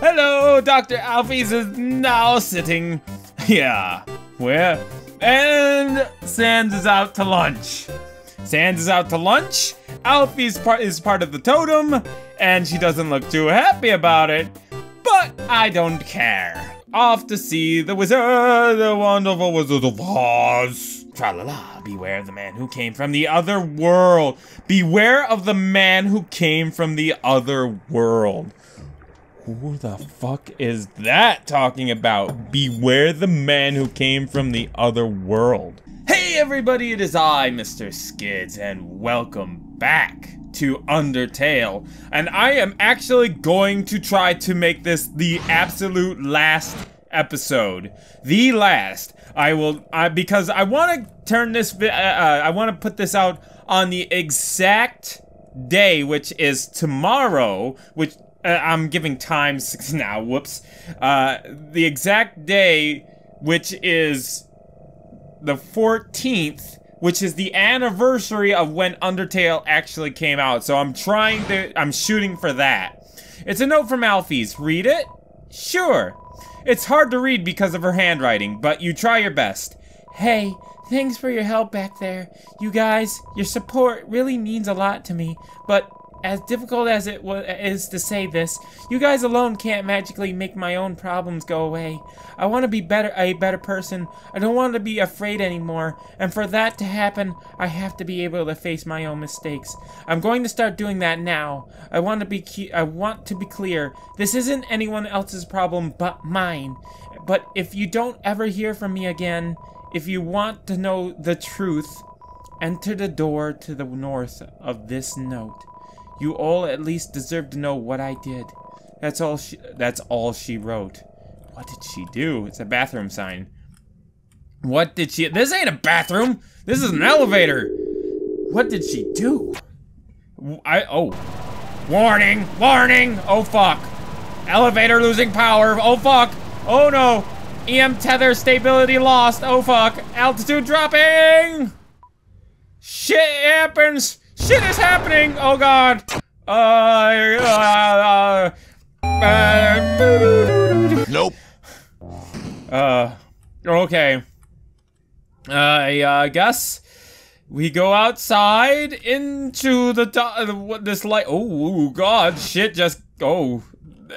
Hello, Dr. Alphys is now sitting. Yeah, where? And Sans is out to lunch. Sans is out to lunch. Alphys part is part of the totem, and she doesn't look too happy about it. But I don't care. Off to see the wizard, the wonderful wizard of Oz. Tra la la, beware of the man who came from the other world. Beware of the man who came from the other world. Who the fuck is that talking about? Beware the man who came from the other world. Hey everybody, it is I, Mr. Skids, and welcome back to Undertale. And I am actually going to try to make this the absolute last episode. The last. I will, I, because I want to turn this, uh, uh, I want to put this out on the exact day, which is tomorrow, which I'm giving times now, whoops. Uh, the exact day, which is the 14th, which is the anniversary of when Undertale actually came out. So I'm trying to, I'm shooting for that. It's a note from Alphys. Read it? Sure. It's hard to read because of her handwriting, but you try your best. Hey, thanks for your help back there. You guys, your support really means a lot to me, but as difficult as it is to say this, you guys alone can't magically make my own problems go away. I want to be better, a better person. I don't want to be afraid anymore. And for that to happen, I have to be able to face my own mistakes. I'm going to start doing that now. I want to be I want to be clear. This isn't anyone else's problem but mine. But if you don't ever hear from me again, if you want to know the truth, enter the door to the north of this note. You all at least deserve to know what I did. That's all she that's all she wrote. What did she do? It's a bathroom sign. What did she This ain't a bathroom. This is an elevator. What did she do? I oh. Warning! Warning! Oh fuck. Elevator losing power. Oh fuck. Oh no. EM tether stability lost. Oh fuck. Altitude dropping. Shit happens. Shit is happening! Oh god! Uh, uh, uh, nope. Uh, okay. Uh, I uh, guess we go outside into the uh, this light. Oh god, shit! Just oh,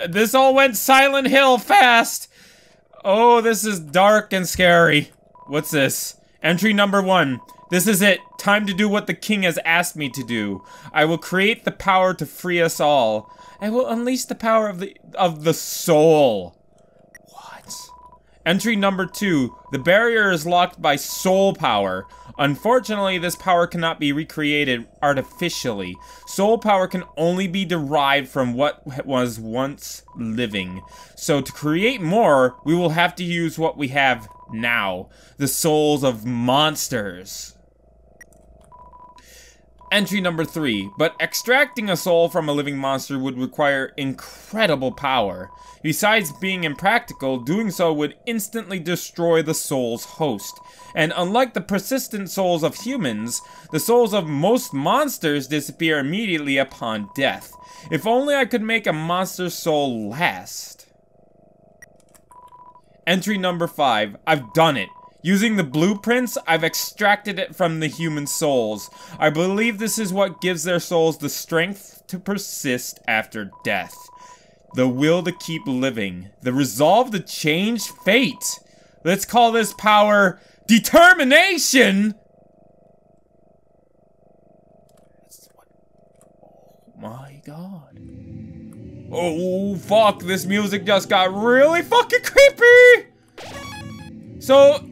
this all went Silent Hill fast. Oh, this is dark and scary. What's this? Entry number one. This is it. Time to do what the king has asked me to do. I will create the power to free us all. I will unleash the power of the of the soul. What? Entry number two. The barrier is locked by soul power. Unfortunately, this power cannot be recreated artificially. Soul power can only be derived from what was once living. So to create more, we will have to use what we have now. The souls of monsters. Entry number three, but extracting a soul from a living monster would require incredible power. Besides being impractical, doing so would instantly destroy the soul's host. And unlike the persistent souls of humans, the souls of most monsters disappear immediately upon death. If only I could make a monster's soul last. Entry number five, I've done it. Using the blueprints, I've extracted it from the human souls. I believe this is what gives their souls the strength to persist after death. The will to keep living. The resolve to change fate. Let's call this power determination! Oh my god. Oh fuck, this music just got really fucking creepy! So,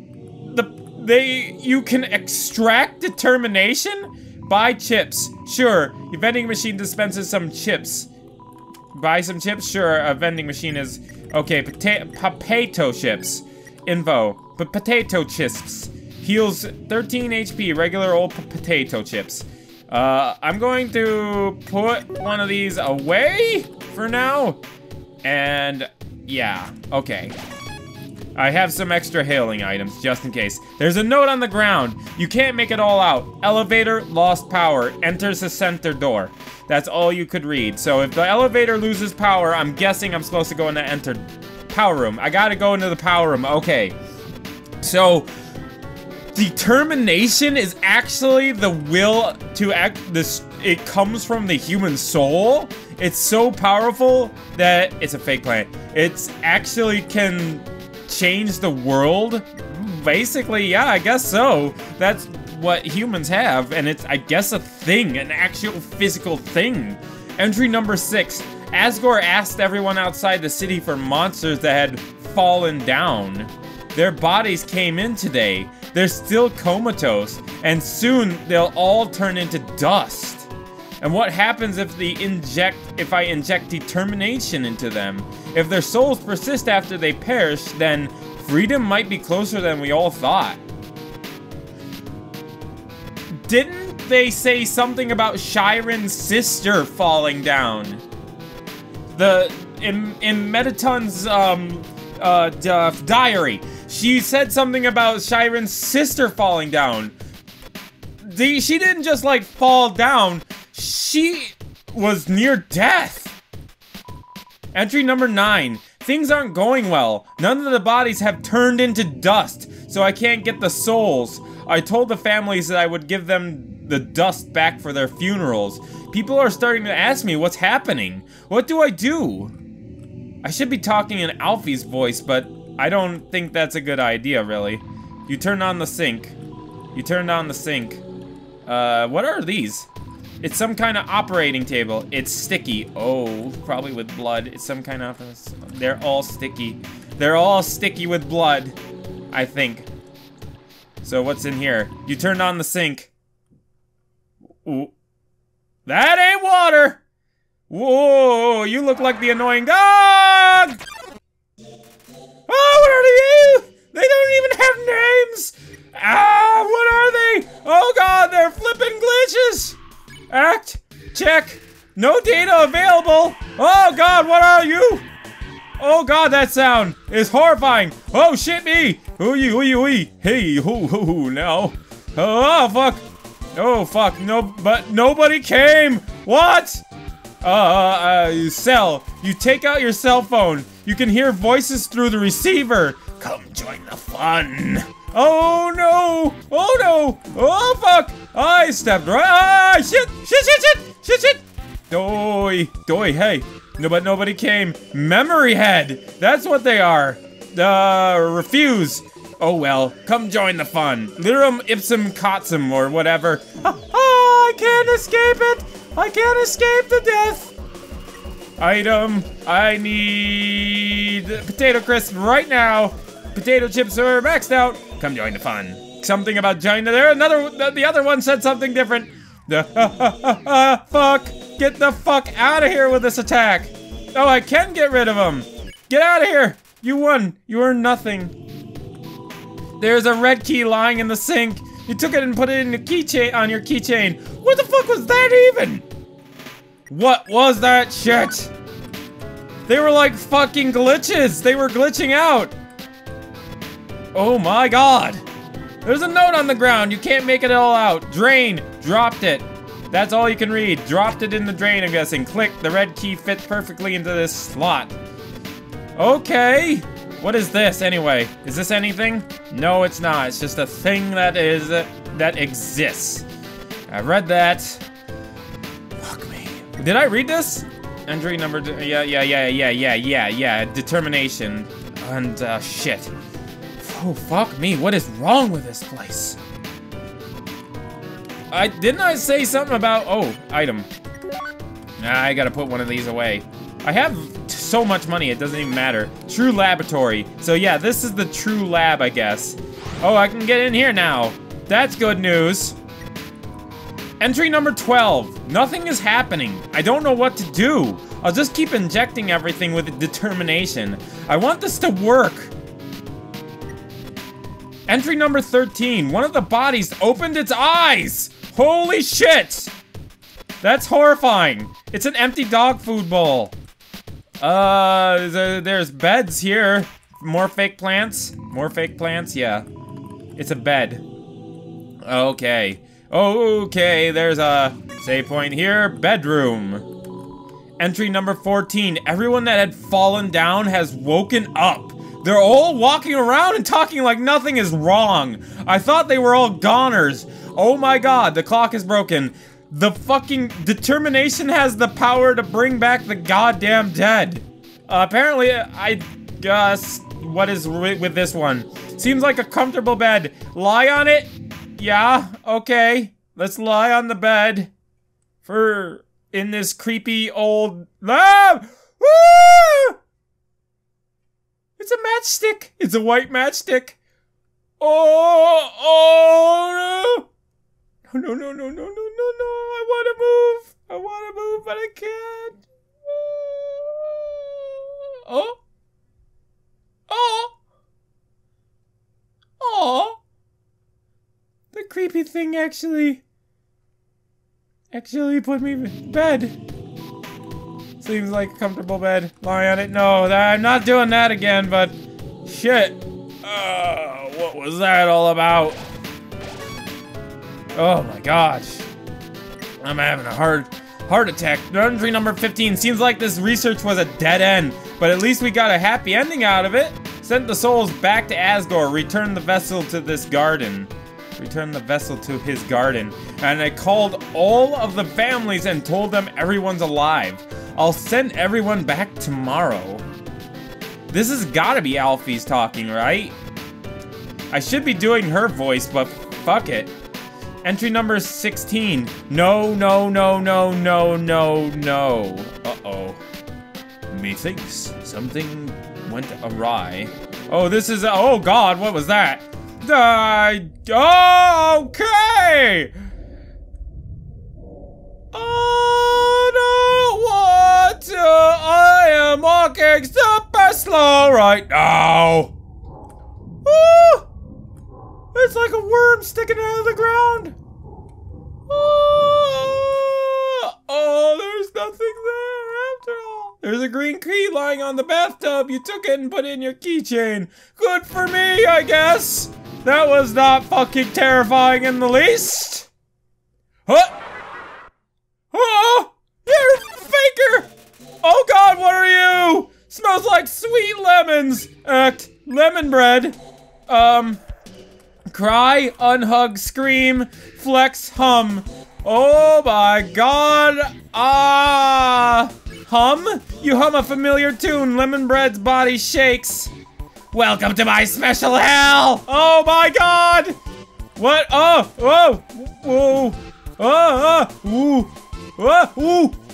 they you can extract determination? Buy chips. Sure, your vending machine dispenses some chips. Buy some chips? Sure, a vending machine is... Okay, pota potato chips. Info. But potato chips. Heals 13 HP, regular old potato chips. Uh, I'm going to put one of these away for now. And, yeah, okay. I have some extra hailing items, just in case. There's a note on the ground. You can't make it all out. Elevator, lost power. Enters the center door. That's all you could read. So if the elevator loses power, I'm guessing I'm supposed to go in the enter power room. I gotta go into the power room. Okay. So, determination is actually the will to act this it comes from the human soul it's so powerful that it's a fake planet it's actually can change the world? Basically yeah i guess so. That's what humans have and it's i guess a thing an actual physical thing. Entry number six. Asgore asked everyone outside the city for monsters that had fallen down. Their bodies came in today. They're still comatose, and soon they'll all turn into dust. And what happens if they inject if I inject determination into them? If their souls persist after they perish, then freedom might be closer than we all thought. Didn't they say something about Shyren's sister falling down? The in in Mettaton's um uh, diary, she said something about Shyren's sister falling down. The, she didn't just like fall down, she was near death. Entry number nine. Things aren't going well. None of the bodies have turned into dust, so I can't get the souls. I told the families that I would give them the dust back for their funerals. People are starting to ask me what's happening. What do I do? I should be talking in Alphys' voice, but I don't think that's a good idea, really. You turned on the sink. You turned on the sink. Uh, what are these? It's some kind of operating table. It's sticky. Oh, probably with blood. It's some kind of... They're all sticky. They're all sticky with blood, I think. So what's in here? You turned on the sink. Ooh. That ain't water! Whoa, you look like the annoying dog! Oh, what are you? They don't even have names! Ah, what are they? Oh god, they're flipping glitches! Act, check, no data available! Oh god, what are you? Oh god, that sound is horrifying! Oh shit me! Ooey, ooey, ooey! Hey, hoo, hoo, hoo, now. Oh, fuck! Oh, fuck, no, but nobody came! What? Uh, uh, uh, cell. You take out your cell phone. You can hear voices through the receiver. Come join the fun. Oh no! Oh no! Oh fuck! I stepped right. Ah shit! Shit! Shit! Shit! Shit! Shit! Doi! Doi! Hey! No, but nobody came. Memory head. That's what they are. Uh, refuse. Oh well. Come join the fun. Literum ipsum cotsum or whatever. Ah, ah, I can't escape it. I can't escape the death! Item, I need potato crisp right now. Potato chips are maxed out. Come join the fun. Something about China there. Another, the other one said something different. The fuck. Get the fuck out of here with this attack. Oh, I can get rid of him. Get out of here. You won. You earned nothing. There's a red key lying in the sink. You took it and put it in your keychain on your keychain. What the fuck was that even? What was that shit? They were like fucking glitches. They were glitching out. Oh my god. There's a note on the ground. You can't make it all out. Drain. Dropped it. That's all you can read. Dropped it in the drain, I'm guessing. Click. The red key fits perfectly into this slot. Okay. What is this, anyway? Is this anything? No, it's not. It's just a thing that is... that exists. I read that. Fuck me. Did I read this? Entry number... Yeah, yeah, yeah, yeah, yeah, yeah, yeah. Determination. And, uh, shit. Oh, fuck me. What is wrong with this place? I... Didn't I say something about... Oh, item. Nah, I gotta put one of these away. I have so much money, it doesn't even matter. True laboratory. So yeah, this is the true lab, I guess. Oh, I can get in here now. That's good news. Entry number 12. Nothing is happening. I don't know what to do. I'll just keep injecting everything with determination. I want this to work. Entry number 13. One of the bodies opened its eyes. Holy shit. That's horrifying. It's an empty dog food bowl. Uh, there's beds here. more fake plants? More fake plants? Yeah. It's a bed. Okay. Okay, there's a save point here. Bedroom. Entry number 14. Everyone that had fallen down has woken up. They're all walking around and talking like nothing is wrong. I thought they were all goners. Oh my god, the clock is broken. The fucking determination has the power to bring back the goddamn dead. Uh, apparently, I guess, what is with this one? Seems like a comfortable bed. Lie on it? Yeah, okay. Let's lie on the bed. For, in this creepy old... Ah! Woo! It's a matchstick. It's a white matchstick. Oh, oh, no. No, no, no, no, no, no, no, no. I want to move. I want to move, but I can't. Oh. Oh. Oh. The creepy thing actually, actually put me in bed. Seems like a comfortable bed. Lie on it. No, I'm not doing that again, but shit. Uh, what was that all about? Oh my gosh. I'm having a heart heart attack. Entry number 15. Seems like this research was a dead end, but at least we got a happy ending out of it. Sent the souls back to Asgore. Returned the vessel to this garden. Returned the vessel to his garden. And I called all of the families and told them everyone's alive. I'll send everyone back tomorrow. This has gotta be Alphys talking, right? I should be doing her voice, but fuck it. Entry number 16. No, no, no, no, no, no, no. Uh-oh. Methinks something went awry. Oh, this is- oh god, what was that? Uh, okay! Uh, I am walking super slow right now. Oh, it's like a worm sticking out of the ground. Oh, oh, there's nothing there after all. There's a green key lying on the bathtub. You took it and put it in your keychain. Good for me, I guess. That was not fucking terrifying in the least. Huh? Oh, you're a faker. Oh god, what are you? Smells like sweet lemons. Act lemon bread. Um, cry, unhug, scream, flex, hum. Oh my god. Ah. Hum? You hum a familiar tune. Lemon bread's body shakes. Welcome to my special hell. Oh my god. What? Oh, oh, whoa. Oh, oh, ooh. Oh, ooh.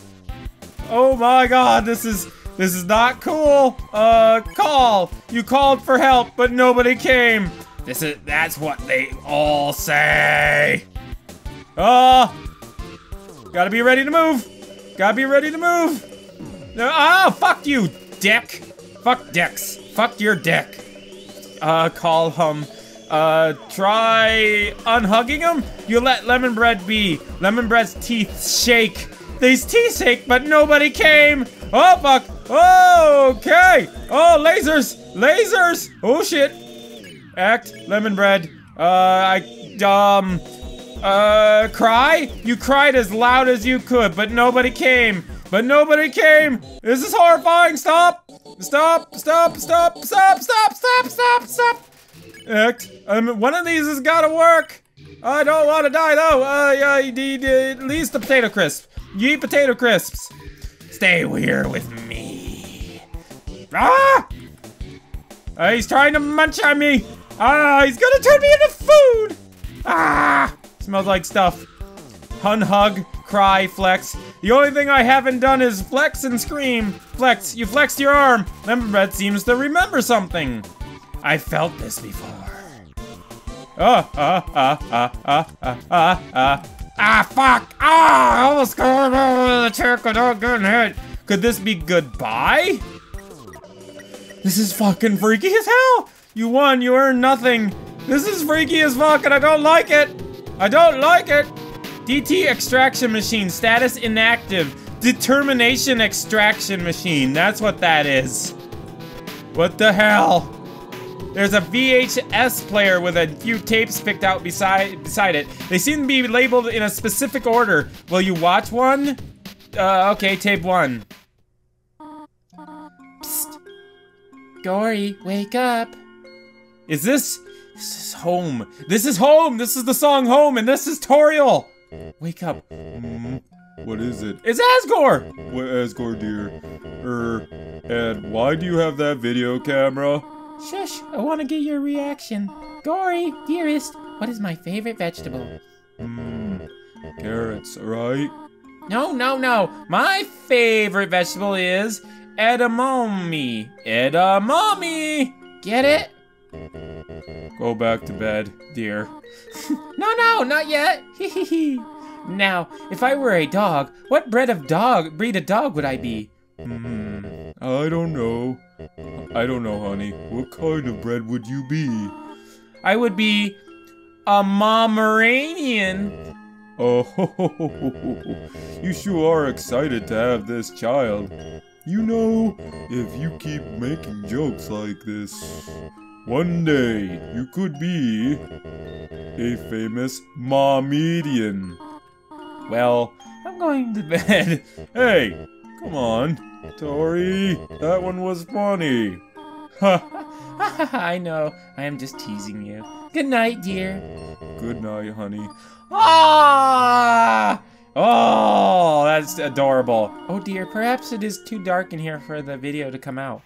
Oh my god, this is this is not cool. Uh call. You called for help, but nobody came. This is that's what they all say. Uh Gotta be ready to move. Gotta be ready to move. No, oh, fuck you, dick. Fuck dicks. Fuck your dick. Uh, call him. Uh, try unhugging him? You let Lemon Bread be. Lemon Bread's teeth shake. These teeth shake, but nobody came. Oh, fuck. Oh okay. Oh, lasers. Lasers. Oh, shit. Act. Lemon bread. Uh, I, um, uh, cry? You cried as loud as you could, but nobody came. But nobody came. This is horrifying. Stop. Stop. Stop. Stop. Stop. Stop. Stop. Stop. Stop. Act. Um, one of these has got to work. I don't want to die though. Uh, yeah, at least the potato crisp. Eat potato crisps. Stay here with me. Ah! Uh, he's trying to munch on me. Ah, he's gonna turn me into food. Ah! Smells like stuff. Hun, hug, cry, flex. The only thing I haven't done is flex and scream. Flex, you flexed your arm. Lemon seems to remember something. I felt this before. Ah, ah, ah, ah, ah, ah, ah, ah. Ah, fuck! Ah, I almost got over the trick without getting hit. Could this be goodbye? This is fucking freaky as hell! You won, you earned nothing. This is freaky as fuck and I don't like it! I don't like it! DT extraction machine, status inactive. Determination extraction machine, that's what that is. What the hell? There's a VHS player with a few tapes picked out beside beside it. They seem to be labeled in a specific order. Will you watch one? Uh, okay, tape one. Psst. Gorey, wake up. Is this... This is home. This is home. This is the song Home, and this is Toriel. Wake up. Mm, what is it? It's Asgore. What Asgore, dear? Er, and why do you have that video camera? Shush, I want to get your reaction. Gorey, dearest, what is my favorite vegetable? Mmm, carrots, right? No, no, no. My favorite vegetable is edamame. Edamame! Get it? Go back to bed, dear. no, no, not yet. now, if I were a dog, what breed of dog breed of dog would I be? Hmm, I don't know. I don't know, honey. What kind of bread would you be? I would be a Pomeranian. Oh, you sure are excited to have this child. You know, if you keep making jokes like this, one day you could be a famous Momedian. Well, I'm going to bed. hey, come on. Tori, that one was funny. I know. I am just teasing you. Good night, dear. Good night, honey. Ah! Oh, that's adorable. Oh dear, perhaps it is too dark in here for the video to come out.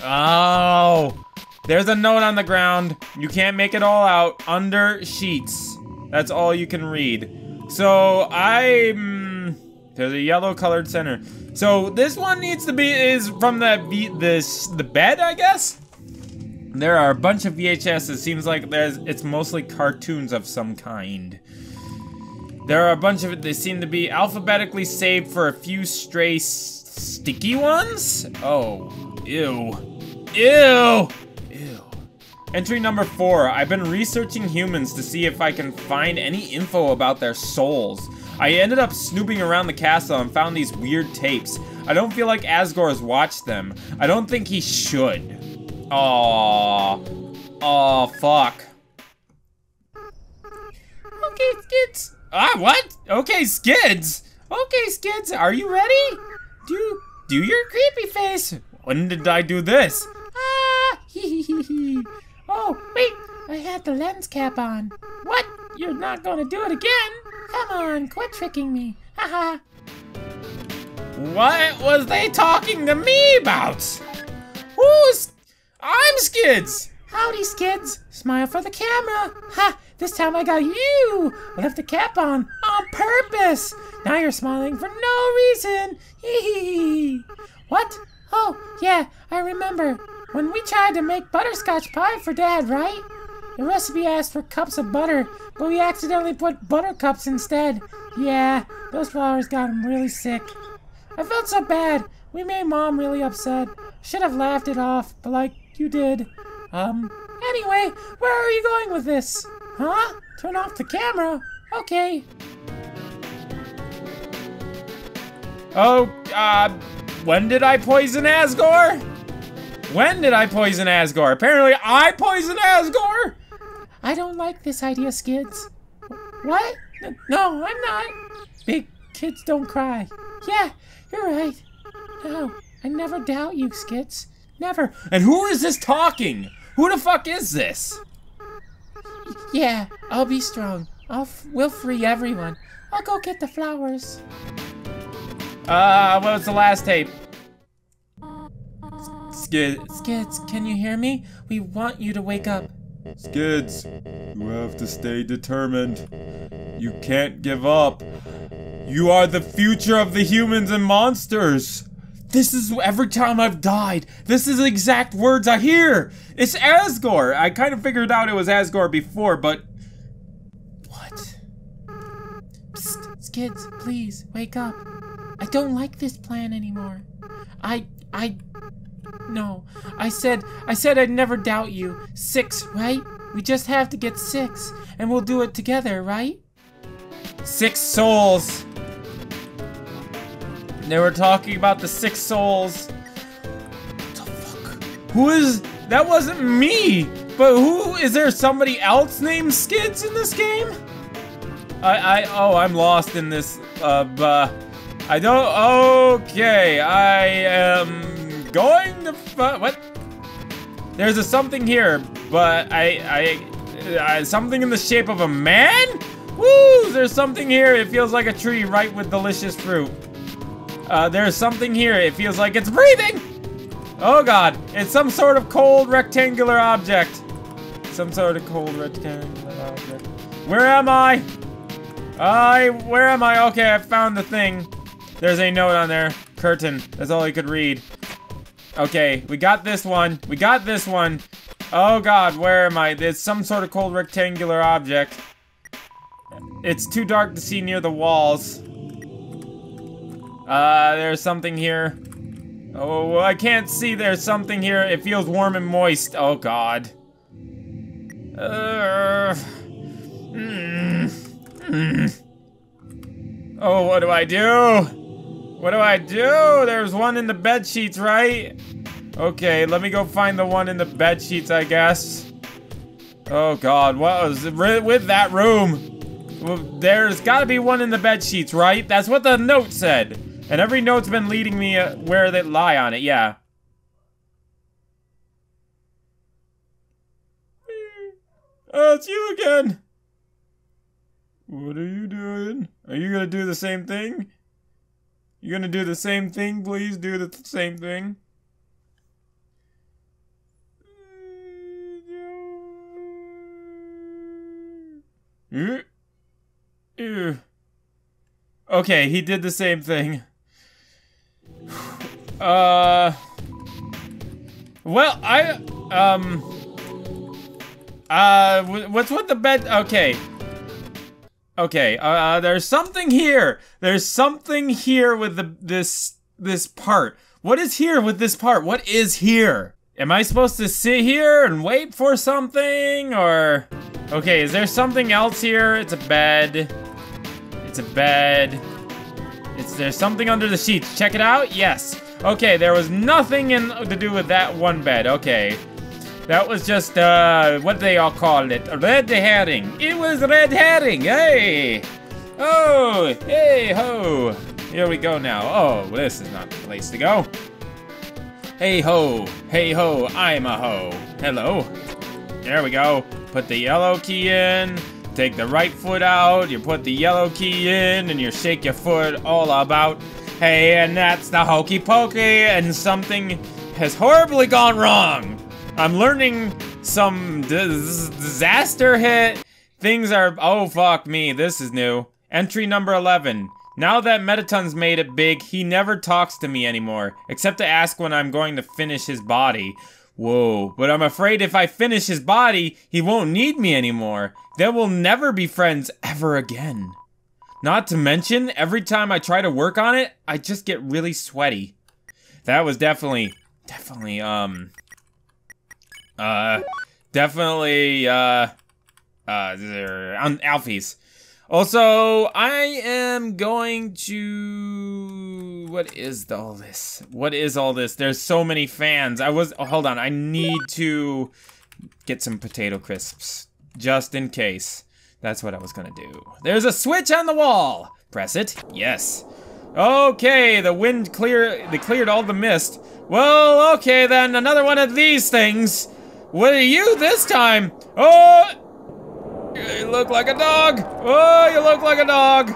Oh, there's a note on the ground. You can't make it all out. Under sheets. That's all you can read. So I'm... There's a yellow colored center. So this one needs to be is from the this the bed, I guess. There are a bunch of VHS. It seems like there's it's mostly cartoons of some kind. There are a bunch of it. They seem to be alphabetically saved for a few stray sticky ones. Oh, ew, ew, ew. Entry number four. I've been researching humans to see if I can find any info about their souls. I ended up snooping around the castle and found these weird tapes. I don't feel like Asgore has watched them. I don't think he should. Aww. Oh, fuck. Okay, Skids. Ah, what? Okay, Skids. Okay, Skids, are you ready? Do, do your creepy face. When did I do this? Ah, hee hee hee. Oh, wait, I had the lens cap on. What? You're not gonna do it again? Come on, quit tricking me. Haha. what was they talking to me about? Who's... I'm Skids! Howdy, Skids. Smile for the camera. Ha! This time I got you. I left the cap on on purpose. Now you're smiling for no reason. Hee hee hee. What? Oh, yeah, I remember. When we tried to make butterscotch pie for Dad, right? The recipe asked for cups of butter, but we accidentally put buttercups instead. Yeah, those flowers got him really sick. I felt so bad. We made Mom really upset. Should have laughed it off, but like you did. Um, anyway, where are you going with this? Huh? Turn off the camera? Okay. Oh, uh, when did I poison Asgore? When did I poison Asgore? Apparently I poisoned Asgore! I don't like this idea, Skids. What? No, I'm not. Big kids don't cry. Yeah, you're right. No, I never doubt you, Skids. Never. And who is this talking? Who the fuck is this? Yeah, I'll be strong. I'll we'll free everyone. I'll go get the flowers. Uh, what was the last tape? Skid. Skids, can you hear me? We want you to wake up. Skids, you have to stay determined. You can't give up. You are the future of the humans and monsters. This is every time I've died. This is the exact words I hear. It's Asgore. I kind of figured out it was Asgore before, but what? Psst, Skids, please wake up. I don't like this plan anymore. I I no. I said I said I'd never doubt you. Six, right? We just have to get six, and we'll do it together, right? Six souls. They were talking about the six souls. What the fuck? Who is That wasn't me! But who, is there somebody else named Skids in this game? I, I, oh, I'm lost in this, uh, uh I don't, okay, I am going to, what? There's a something here, but I, I, uh, something in the shape of a man? Woo, there's something here, it feels like a tree ripe with delicious fruit. Uh, there's something here, it feels like it's breathing! Oh god, it's some sort of cold rectangular object. Some sort of cold rectangular object. Where am I? I, where am I? Okay, I found the thing. There's a note on there. Curtain. That's all I could read. Okay, we got this one. We got this one. Oh god, where am I? It's some sort of cold rectangular object. It's too dark to see near the walls. Uh, there's something here. Oh, I can't see. There's something here. It feels warm and moist. Oh, God. Uh, mm, mm. Oh, what do I do? What do I do? There's one in the bed sheets, right? Okay, let me go find the one in the bed sheets, I guess. Oh, God. What was it with that room? There's gotta be one in the bed sheets, right? That's what the note said. And every note's been leading me uh, where they lie on it, yeah. Oh, it's you again! What are you doing? Are you gonna do the same thing? You gonna do the same thing? Please do the same thing. Okay, he did the same thing. Uh. Well, I um. Uh, what's with the bed? Okay. Okay. Uh, there's something here. There's something here with the this this part. What is here with this part? What is here? Am I supposed to sit here and wait for something or? Okay, is there something else here? It's a bed. It's a bed. It's there's something under the sheets. Check it out. Yes. Okay, there was nothing in to do with that one bed. Okay. That was just, uh, what they all called it? Red herring. It was red herring. Hey. Oh, hey ho. Here we go now. Oh, this is not the place to go. Hey ho. Hey ho. I'm a ho. Hello. There we go. Put the yellow key in. Take the right foot out, you put the yellow key in, and you shake your foot all about. Hey, and that's the hokey pokey, and something has horribly gone wrong. I'm learning some disaster hit. Things are, oh fuck me, this is new. Entry number 11. Now that Mettaton's made it big, he never talks to me anymore, except to ask when I'm going to finish his body. Whoa, but I'm afraid if I finish his body, he won't need me anymore. Then we'll never be friends ever again. Not to mention, every time I try to work on it, I just get really sweaty. That was definitely, definitely, um, uh, definitely, uh, uh, on Alphys. Also, I am going to... What is all this? What is all this? There's so many fans. I was... Oh, hold on. I need to get some potato crisps. Just in case. That's what I was gonna do. There's a switch on the wall! Press it. Yes. Okay, the wind clear... They cleared all the mist. Well, okay then. Another one of these things. What are you this time? Oh... You look like a dog! Oh, you look like a dog!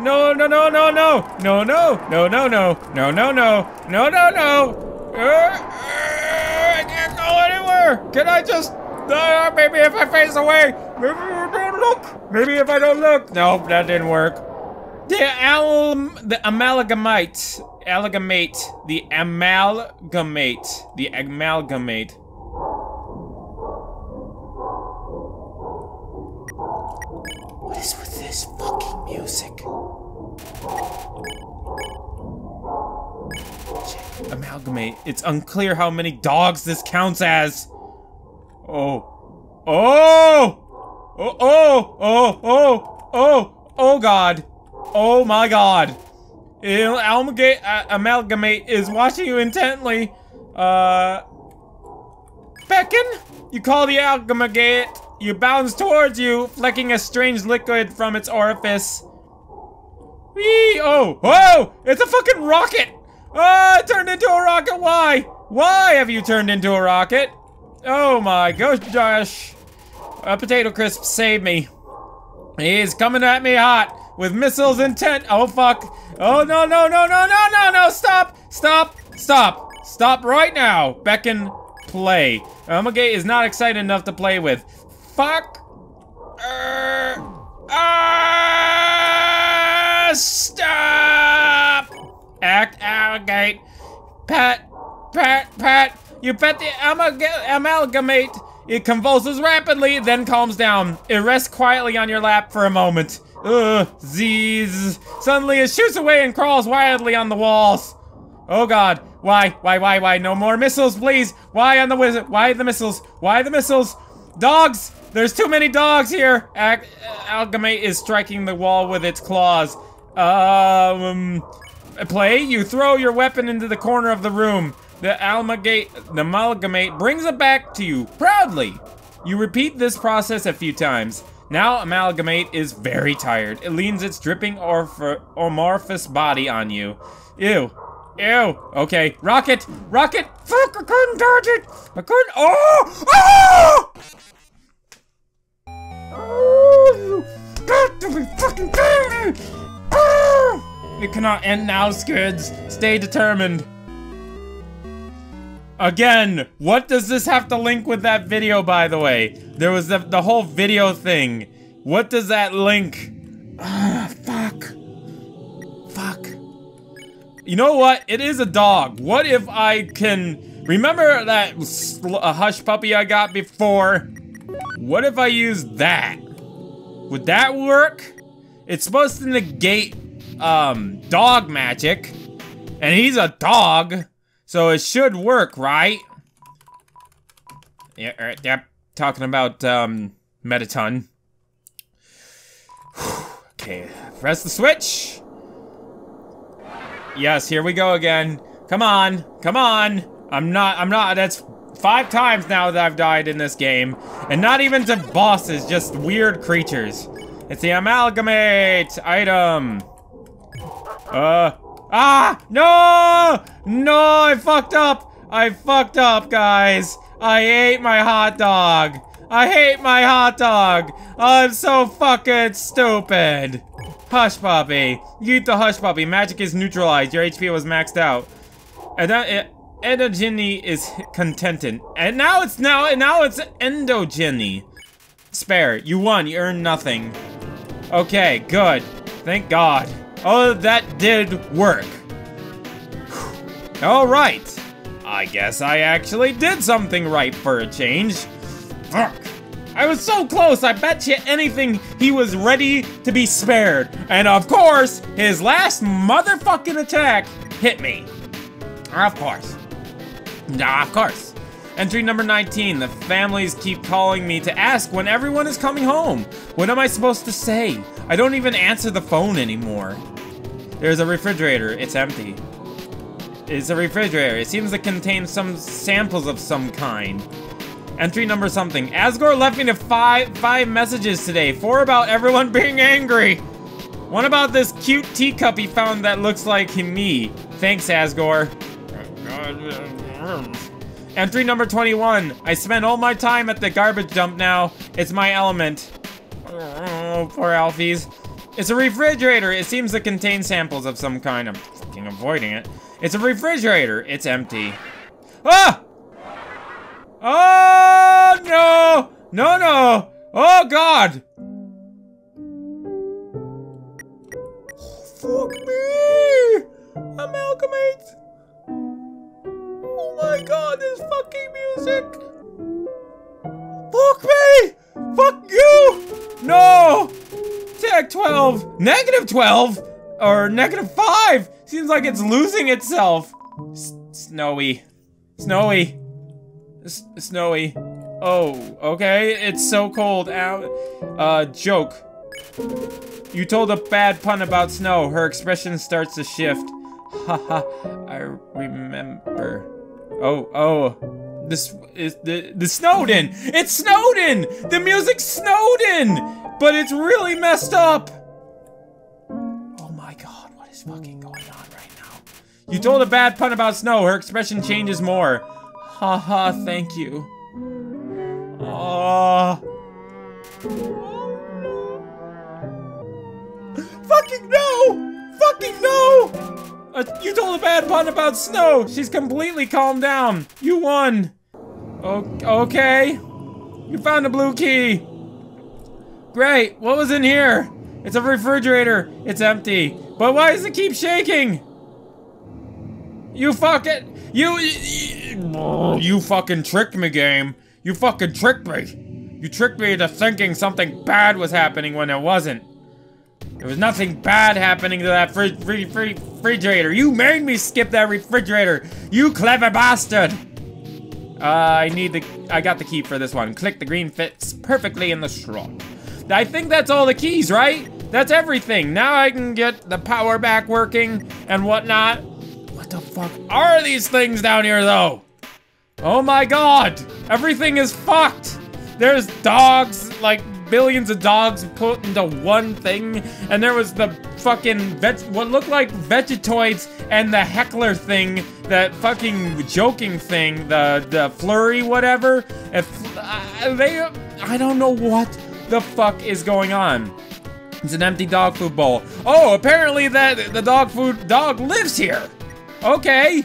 No, no, no, no, no! No, no, no, no, no, no, no, no, no, no, no! I can't go anywhere! Can I just... Uh, maybe if I face away! Maybe if I don't look! Maybe if I don't look! Nope, that didn't work. The al... the amalgamate. Amalgamate. The amalgamate. The amalgamate. What is with this fucking music? Amalgamate. It's unclear how many dogs this counts as. Oh. Oh! Oh, oh, oh, oh, oh, oh, God. Oh, my God. Amalgamate, uh, amalgamate is watching you intently. Uh, Beckon? You call the Algamagate. You bounce towards you, flecking a strange liquid from its orifice. Whee! Oh! Whoa! It's a fucking rocket! Oh, it turned into a rocket! Why? Why have you turned into a rocket? Oh my gosh, Josh. A potato crisp, save me. He's coming at me hot with missiles intent. Oh fuck. Oh no, no, no, no, no, no, no, stop, stop, stop, stop right now. Beckon, play. Almagate is not excited enough to play with. Fuck. Uh, uh, stop. Act Algate. Pat, pat, pat. You pet the amalgamate. It convulses rapidly, then calms down. It rests quietly on your lap for a moment. Ugh, Z's. Suddenly it shoots away and crawls wildly on the walls. Oh god. Why? Why, why, why? No more missiles, please. Why on the wizard? Why the missiles? Why the missiles? Dogs! There's too many dogs here! Ag Algamate is striking the wall with its claws. Um... Play, you throw your weapon into the corner of the room. The amalgate, the amalgamate brings it back to you, proudly. You repeat this process a few times. Now amalgamate is very tired. It leans its dripping amorphous body on you. Ew. Ew. Okay. Rocket! Rocket! Fuck, I couldn't dodge it! I couldn't- Oh! Oh! Oh! Be fucking! Oh! It cannot end now, Skids. Stay determined. Again, what does this have to link with that video, by the way? There was the, the whole video thing. What does that link? Ah, fuck. Fuck. You know what? It is a dog. What if I can... Remember that a hush puppy I got before? What if I use that? Would that work? It's supposed to negate um, dog magic. And he's a dog. So it should work, right? Yeah, er, yep. Talking about um, Mettaton. okay, press the switch. Yes, here we go again. Come on, come on. I'm not, I'm not, that's five times now that I've died in this game. And not even to bosses, just weird creatures. It's the amalgamate item. Uh, Ah! No! No, I fucked up! I fucked up, guys! I ate my hot dog! I hate my hot dog! I'm so fucking stupid! Hush Puppy. You eat the Hush Puppy. Magic is neutralized. Your HP was maxed out. And that... Endogeny is contented. And now it's now and now it's endogeny. Spare. You won. You earned nothing. Okay, good. Thank God. Oh, that did work. Alright. I guess I actually did something right for a change. Fuck. I was so close, I bet you anything he was ready to be spared. And of course, his last motherfucking attack hit me. Of course. Nah, of course. Entry number 19. The families keep calling me to ask when everyone is coming home. What am I supposed to say? I don't even answer the phone anymore. There's a refrigerator. It's empty. It's a refrigerator. It seems to contain some samples of some kind. Entry number something. Asgore left me five five messages today. Four about everyone being angry. One about this cute teacup he found that looks like me. Thanks, Asgore. Oh, Entry number 21. I spent all my time at the garbage dump now. It's my element. Oh, poor Alphys. It's a refrigerator. It seems to contain samples of some kind. I'm fucking avoiding it. It's a refrigerator. It's empty. Ah! Oh, no! No, no! Oh, God! Fuck me! Amalgamate! Oh my god, this fucking music! Fuck me! Fuck you! No! Tech 12! Negative 12? Or negative 5? Seems like it's losing itself. S snowy. Snowy. S snowy. Oh, okay. It's so cold. Ow. Uh, joke. You told a bad pun about snow. Her expression starts to shift. Haha, I remember. Oh, oh. this is the the Snowdin. It's Snowdin. The music's Snowdin, but it's really messed up. Oh my god, what is fucking going on right now? You told a bad pun about snow. Her expression changes more. Haha, ha, thank you. Oh. Fucking no! Fucking no! Uh, you told a bad pun about snow. She's completely calmed down. You won. O okay. You found a blue key. Great. What was in here? It's a refrigerator. It's empty. But why does it keep shaking? You fucking you you, you fucking tricked me, game. You fucking tricked me. You tricked me into thinking something bad was happening when it wasn't. There was nothing bad happening to that fri fri fri refrigerator. You made me skip that refrigerator. You clever bastard. Uh, I need the, I got the key for this one. Click the green fits perfectly in the straw. I think that's all the keys, right? That's everything. Now I can get the power back working and whatnot. What the fuck are these things down here, though? Oh my god! Everything is fucked! There's dogs, like, billions of dogs put into one thing, and there was the fucking what looked like Vegetoids and the heckler thing, that fucking joking thing, the the flurry whatever. If uh, they, I don't know what the fuck is going on. It's an empty dog food bowl. Oh, apparently that the dog food dog lives here. Okay.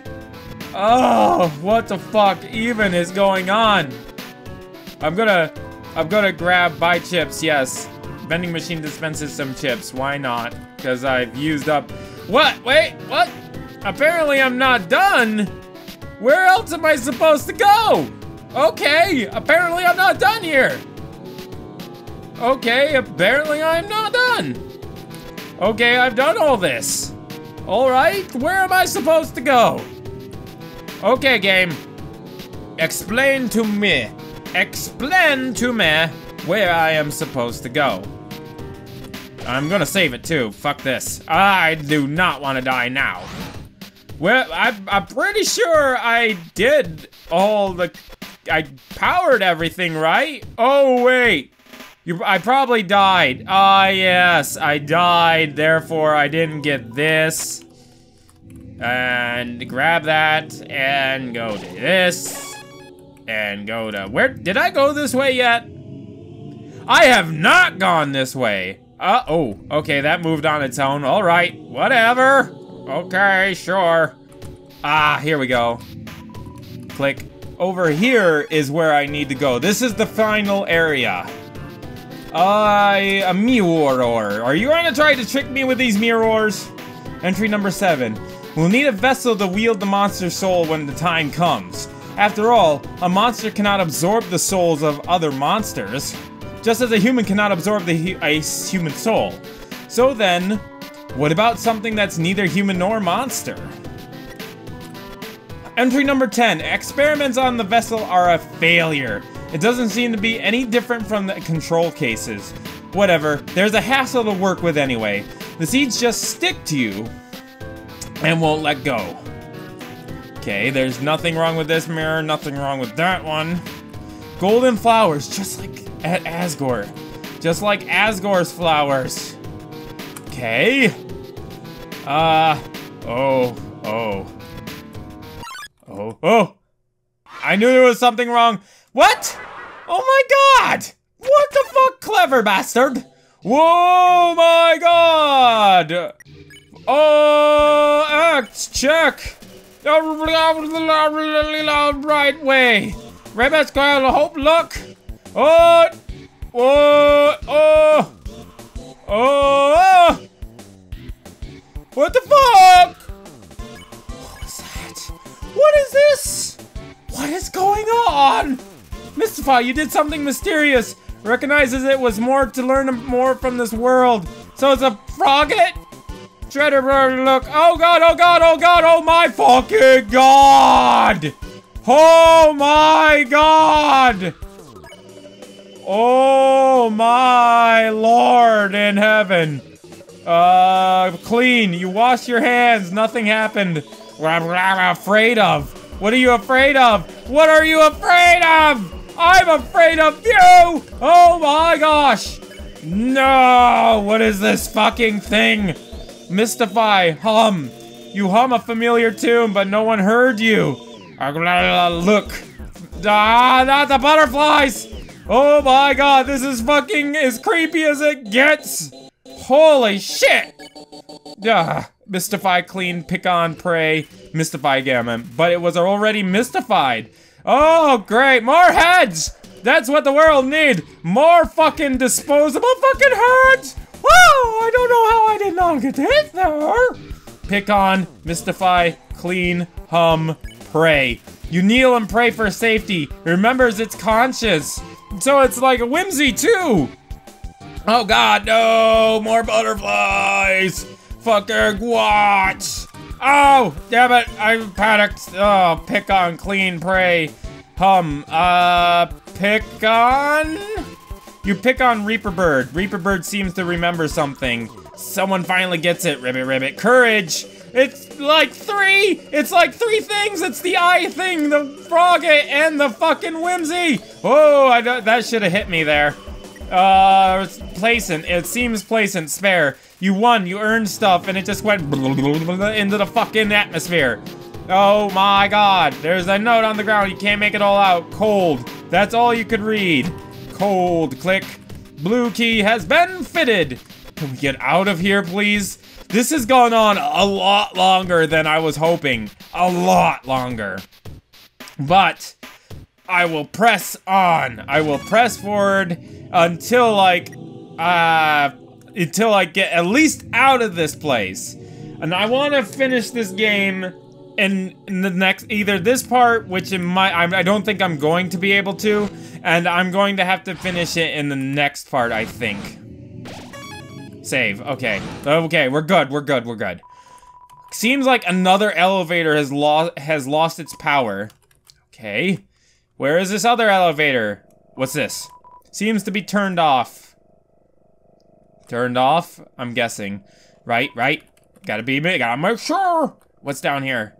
Oh, what the fuck even is going on? I'm gonna I'm gonna grab buy chips, yes. Vending machine dispenses some chips, why not? Because I've used up... What? Wait, what? Apparently I'm not done? Where else am I supposed to go? Okay, apparently I'm not done here. Okay, apparently I'm not done. Okay, I've done all this. All right, where am I supposed to go? Okay, game. Explain to me explain to me where I am supposed to go. I'm gonna save it too. Fuck this. I do not want to die now. Well, I, I'm pretty sure I did all the... I powered everything, right? Oh, wait. You, I probably died. Ah, yes, I died. Therefore, I didn't get this. And grab that and go to this and go to, where, did I go this way yet? I have not gone this way. Uh, oh, okay, that moved on its own. All right, whatever. Okay, sure. Ah, here we go. Click. Over here is where I need to go. This is the final area. I, uh, a mirror. Are you gonna try to trick me with these mirrors? Entry number seven. We'll need a vessel to wield the monster's soul when the time comes. After all, a monster cannot absorb the souls of other monsters, just as a human cannot absorb the a human soul. So then, what about something that's neither human nor monster? Entry number 10. Experiments on the vessel are a failure. It doesn't seem to be any different from the control cases. Whatever, there's a hassle to work with anyway. The seeds just stick to you and won't let go. Okay, there's nothing wrong with this mirror, nothing wrong with that one. Golden flowers, just like at Asgore. Just like Asgore's flowers. Okay. Uh, oh, oh. Oh, oh. I knew there was something wrong. What? Oh my god! What the fuck, clever bastard? Whoa, my god! Oh, acts, check. Right way. Rabbit's going to hope luck. Oh, oh, oh, oh. What the fuck? What was that? What is this? What is going on? Mystify, you did something mysterious. Recognizes it was more to learn more from this world. So it's a Froggit? Shredder, look. Oh god, oh god, oh god, oh my fucking god! Oh my god! Oh my lord in heaven. Uh, clean. You wash your hands. Nothing happened. What I'm afraid of. What are you afraid of? What are you afraid of? I'm afraid of you! Oh my gosh! No! What is this fucking thing? Mystify, hum. You hum a familiar tune, but no one heard you. Look. Ah, not the butterflies! Oh my god, this is fucking as creepy as it gets! Holy shit! Ah, mystify, clean, pick on, pray, mystify gammon. But it was already mystified. Oh, great, more heads! That's what the world need! More fucking disposable fucking heads! Whoa, I don't know how I did not get hit there! Pick on, mystify, clean, hum, pray. You kneel and pray for safety. It remembers it's conscious. So it's like a whimsy too. Oh god, no! More butterflies! Fucking what? Oh, damn it, I panicked. Oh, pick on, clean, pray. Hum, uh, pick on? You pick on Reaper Bird. Reaper Bird seems to remember something. Someone finally gets it, Ribbit Ribbit. Courage! It's like three! It's like three things! It's the eye thing, the frog, and the fucking whimsy! Oh, I that should have hit me there. Uh, placent. It seems placent. Spare. You won. You earned stuff, and it just went into the fucking atmosphere. Oh my god. There's a note on the ground. You can't make it all out. Cold. That's all you could read. Cold. Click. Blue key has been fitted. Can we get out of here, please? This has gone on a lot longer than I was hoping. A lot longer. But I will press on. I will press forward until like uh until I get at least out of this place. And I want to finish this game in, in, the next either this part, which in my I, I don't think I'm going to be able to, and I'm going to have to finish it in the next part, I think. Save. Okay. Okay, we're good. We're good. We're good. Seems like another elevator has lost has lost its power. Okay. Where is this other elevator? What's this? Seems to be turned off. Turned off? I'm guessing. Right, right. Gotta be me. Gotta make sure. What's down here?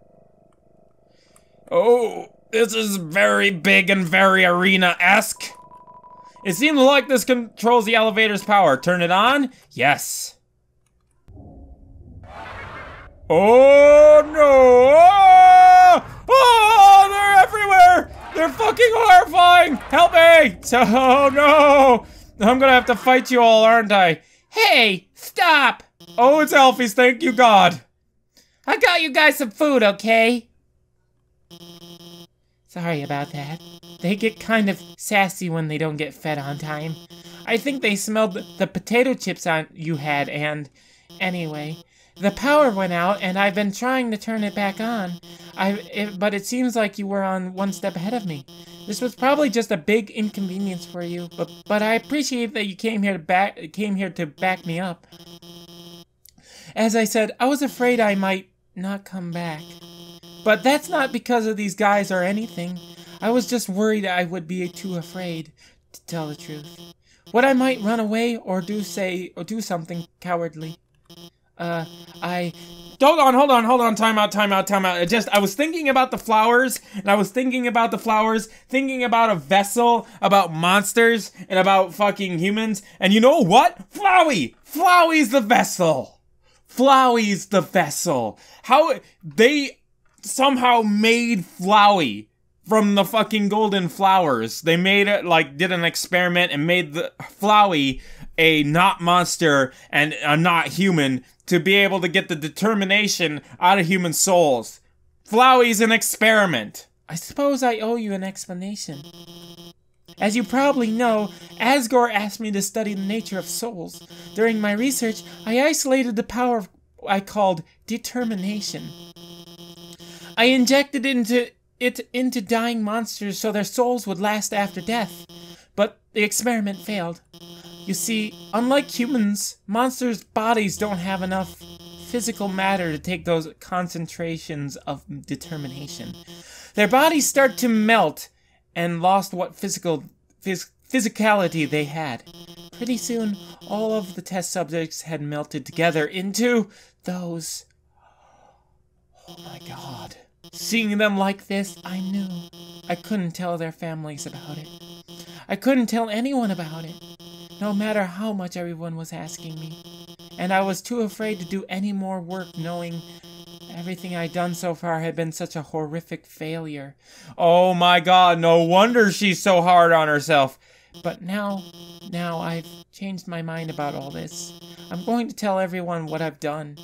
Oh, this is very big and very arena-esque. It seems like this controls the elevator's power. Turn it on? Yes. Oh no! Oh, oh they're everywhere! They're fucking horrifying! Help me! Oh no! I'm gonna have to fight you all, aren't I? Hey, stop! Oh, it's Alphys, thank you God. I got you guys some food, okay? Sorry about that. They get kind of sassy when they don't get fed on time. I think they smelled the potato chips on you had and... Anyway, the power went out and I've been trying to turn it back on. I, it, but it seems like you were on one step ahead of me. This was probably just a big inconvenience for you, but but I appreciate that you came here to back came here to back me up. As I said, I was afraid I might not come back. But that's not because of these guys or anything. I was just worried I would be too afraid to tell the truth. What I might run away or do say or do something cowardly. Uh, I hold on, hold on, hold on, time out, time out, time out. It just I was thinking about the flowers, and I was thinking about the flowers, thinking about a vessel, about monsters, and about fucking humans. And you know what? Flowey! Flowey's the vessel! Flowey's the vessel. How they somehow made Flowey from the fucking golden flowers. They made it like did an experiment and made the Flowey a not monster and a not human to be able to get the determination out of human souls. Flowey's an experiment. I suppose I owe you an explanation. As you probably know, Asgore asked me to study the nature of souls. During my research, I isolated the power I called determination. I injected into it into dying monsters so their souls would last after death. But the experiment failed. You see, unlike humans, monsters' bodies don't have enough physical matter to take those concentrations of determination. Their bodies start to melt and lost what physical phys physicality they had. Pretty soon, all of the test subjects had melted together into those. Oh my god. Seeing them like this, I knew I couldn't tell their families about it. I couldn't tell anyone about it, no matter how much everyone was asking me. And I was too afraid to do any more work knowing everything I'd done so far had been such a horrific failure. Oh my god, no wonder she's so hard on herself. But now, now I've changed my mind about all this. I'm going to tell everyone what I've done.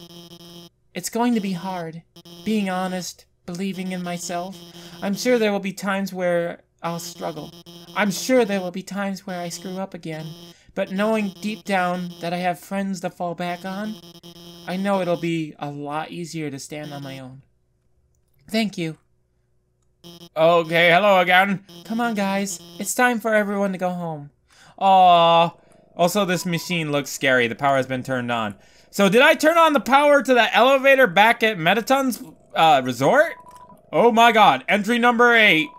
It's going to be hard. Being honest, believing in myself. I'm sure there will be times where I'll struggle. I'm sure there will be times where I screw up again. But knowing deep down that I have friends to fall back on, I know it'll be a lot easier to stand on my own. Thank you. Okay, hello again. Come on, guys. It's time for everyone to go home. Aww. Also, this machine looks scary. The power has been turned on. So, did I turn on the power to the elevator back at Mettaton's uh, resort? Oh my god. Entry number eight.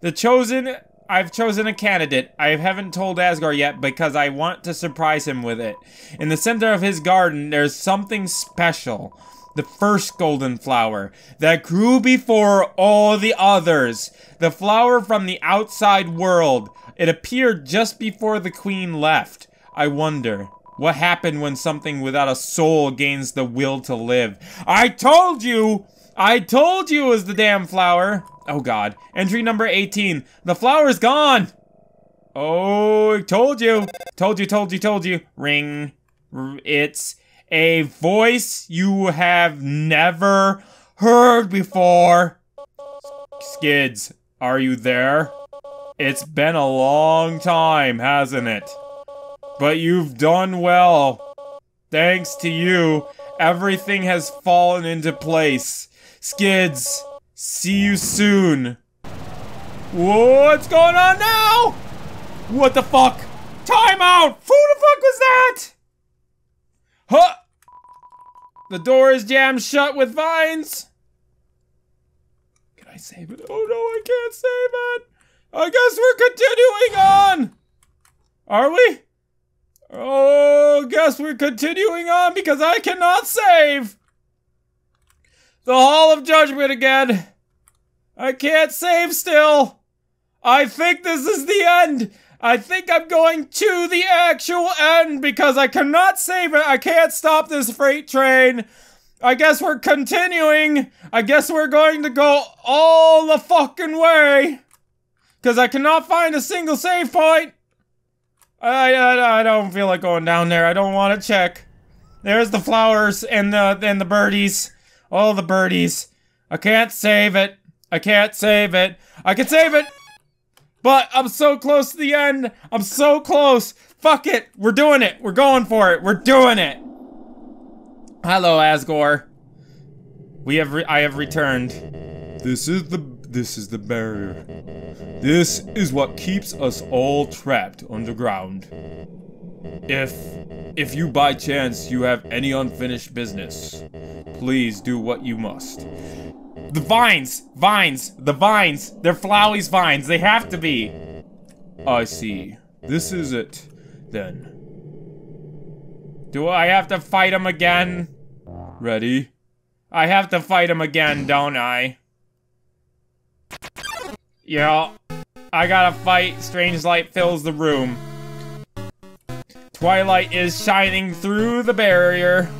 The chosen... I've chosen a candidate. I haven't told Asgore yet because I want to surprise him with it. In the center of his garden, there's something special the first golden flower that grew before all the others. The flower from the outside world. It appeared just before the queen left. I wonder, what happened when something without a soul gains the will to live? I told you! I told you it was the damn flower! Oh god. Entry number 18. The flower's gone! Oh, I told you. Told you, told you, told you. Ring. It's a voice you have never heard before. Skids, are you there? It's been a long time, hasn't it? But you've done well. Thanks to you, everything has fallen into place. Skids, see you soon. What's going on now? What the fuck? Time out! Who the fuck was that? Huh! The door is jammed shut with vines. Can I save it? Oh no, I can't save it. I guess we're continuing on. Are we? Oh, guess we're continuing on because I cannot save. The Hall of Judgment again. I can't save still. I think this is the end. I think I'm going to the actual end because I cannot save it. I can't stop this freight train. I guess we're continuing. I guess we're going to go all the fucking way. Because I cannot find a single save point. I, I, I don't feel like going down there. I don't want to check. There's the flowers and the, and the birdies. All the birdies. I can't save it. I can't save it. I can save it. But I'm so close to the end. I'm so close. Fuck it. We're doing it. We're going for it. We're doing it. Hello, Asgore. We have I have returned. This is the this is the barrier. This is what keeps us all trapped underground. If if you by chance you have any unfinished business, please do what you must. The vines! Vines! The vines! They're Flowey's vines. They have to be. I see. This is it, then. Do I have to fight him again? Ready? I have to fight him again, don't I? Yeah. I gotta fight. Strange light fills the room. Twilight is shining through the barrier.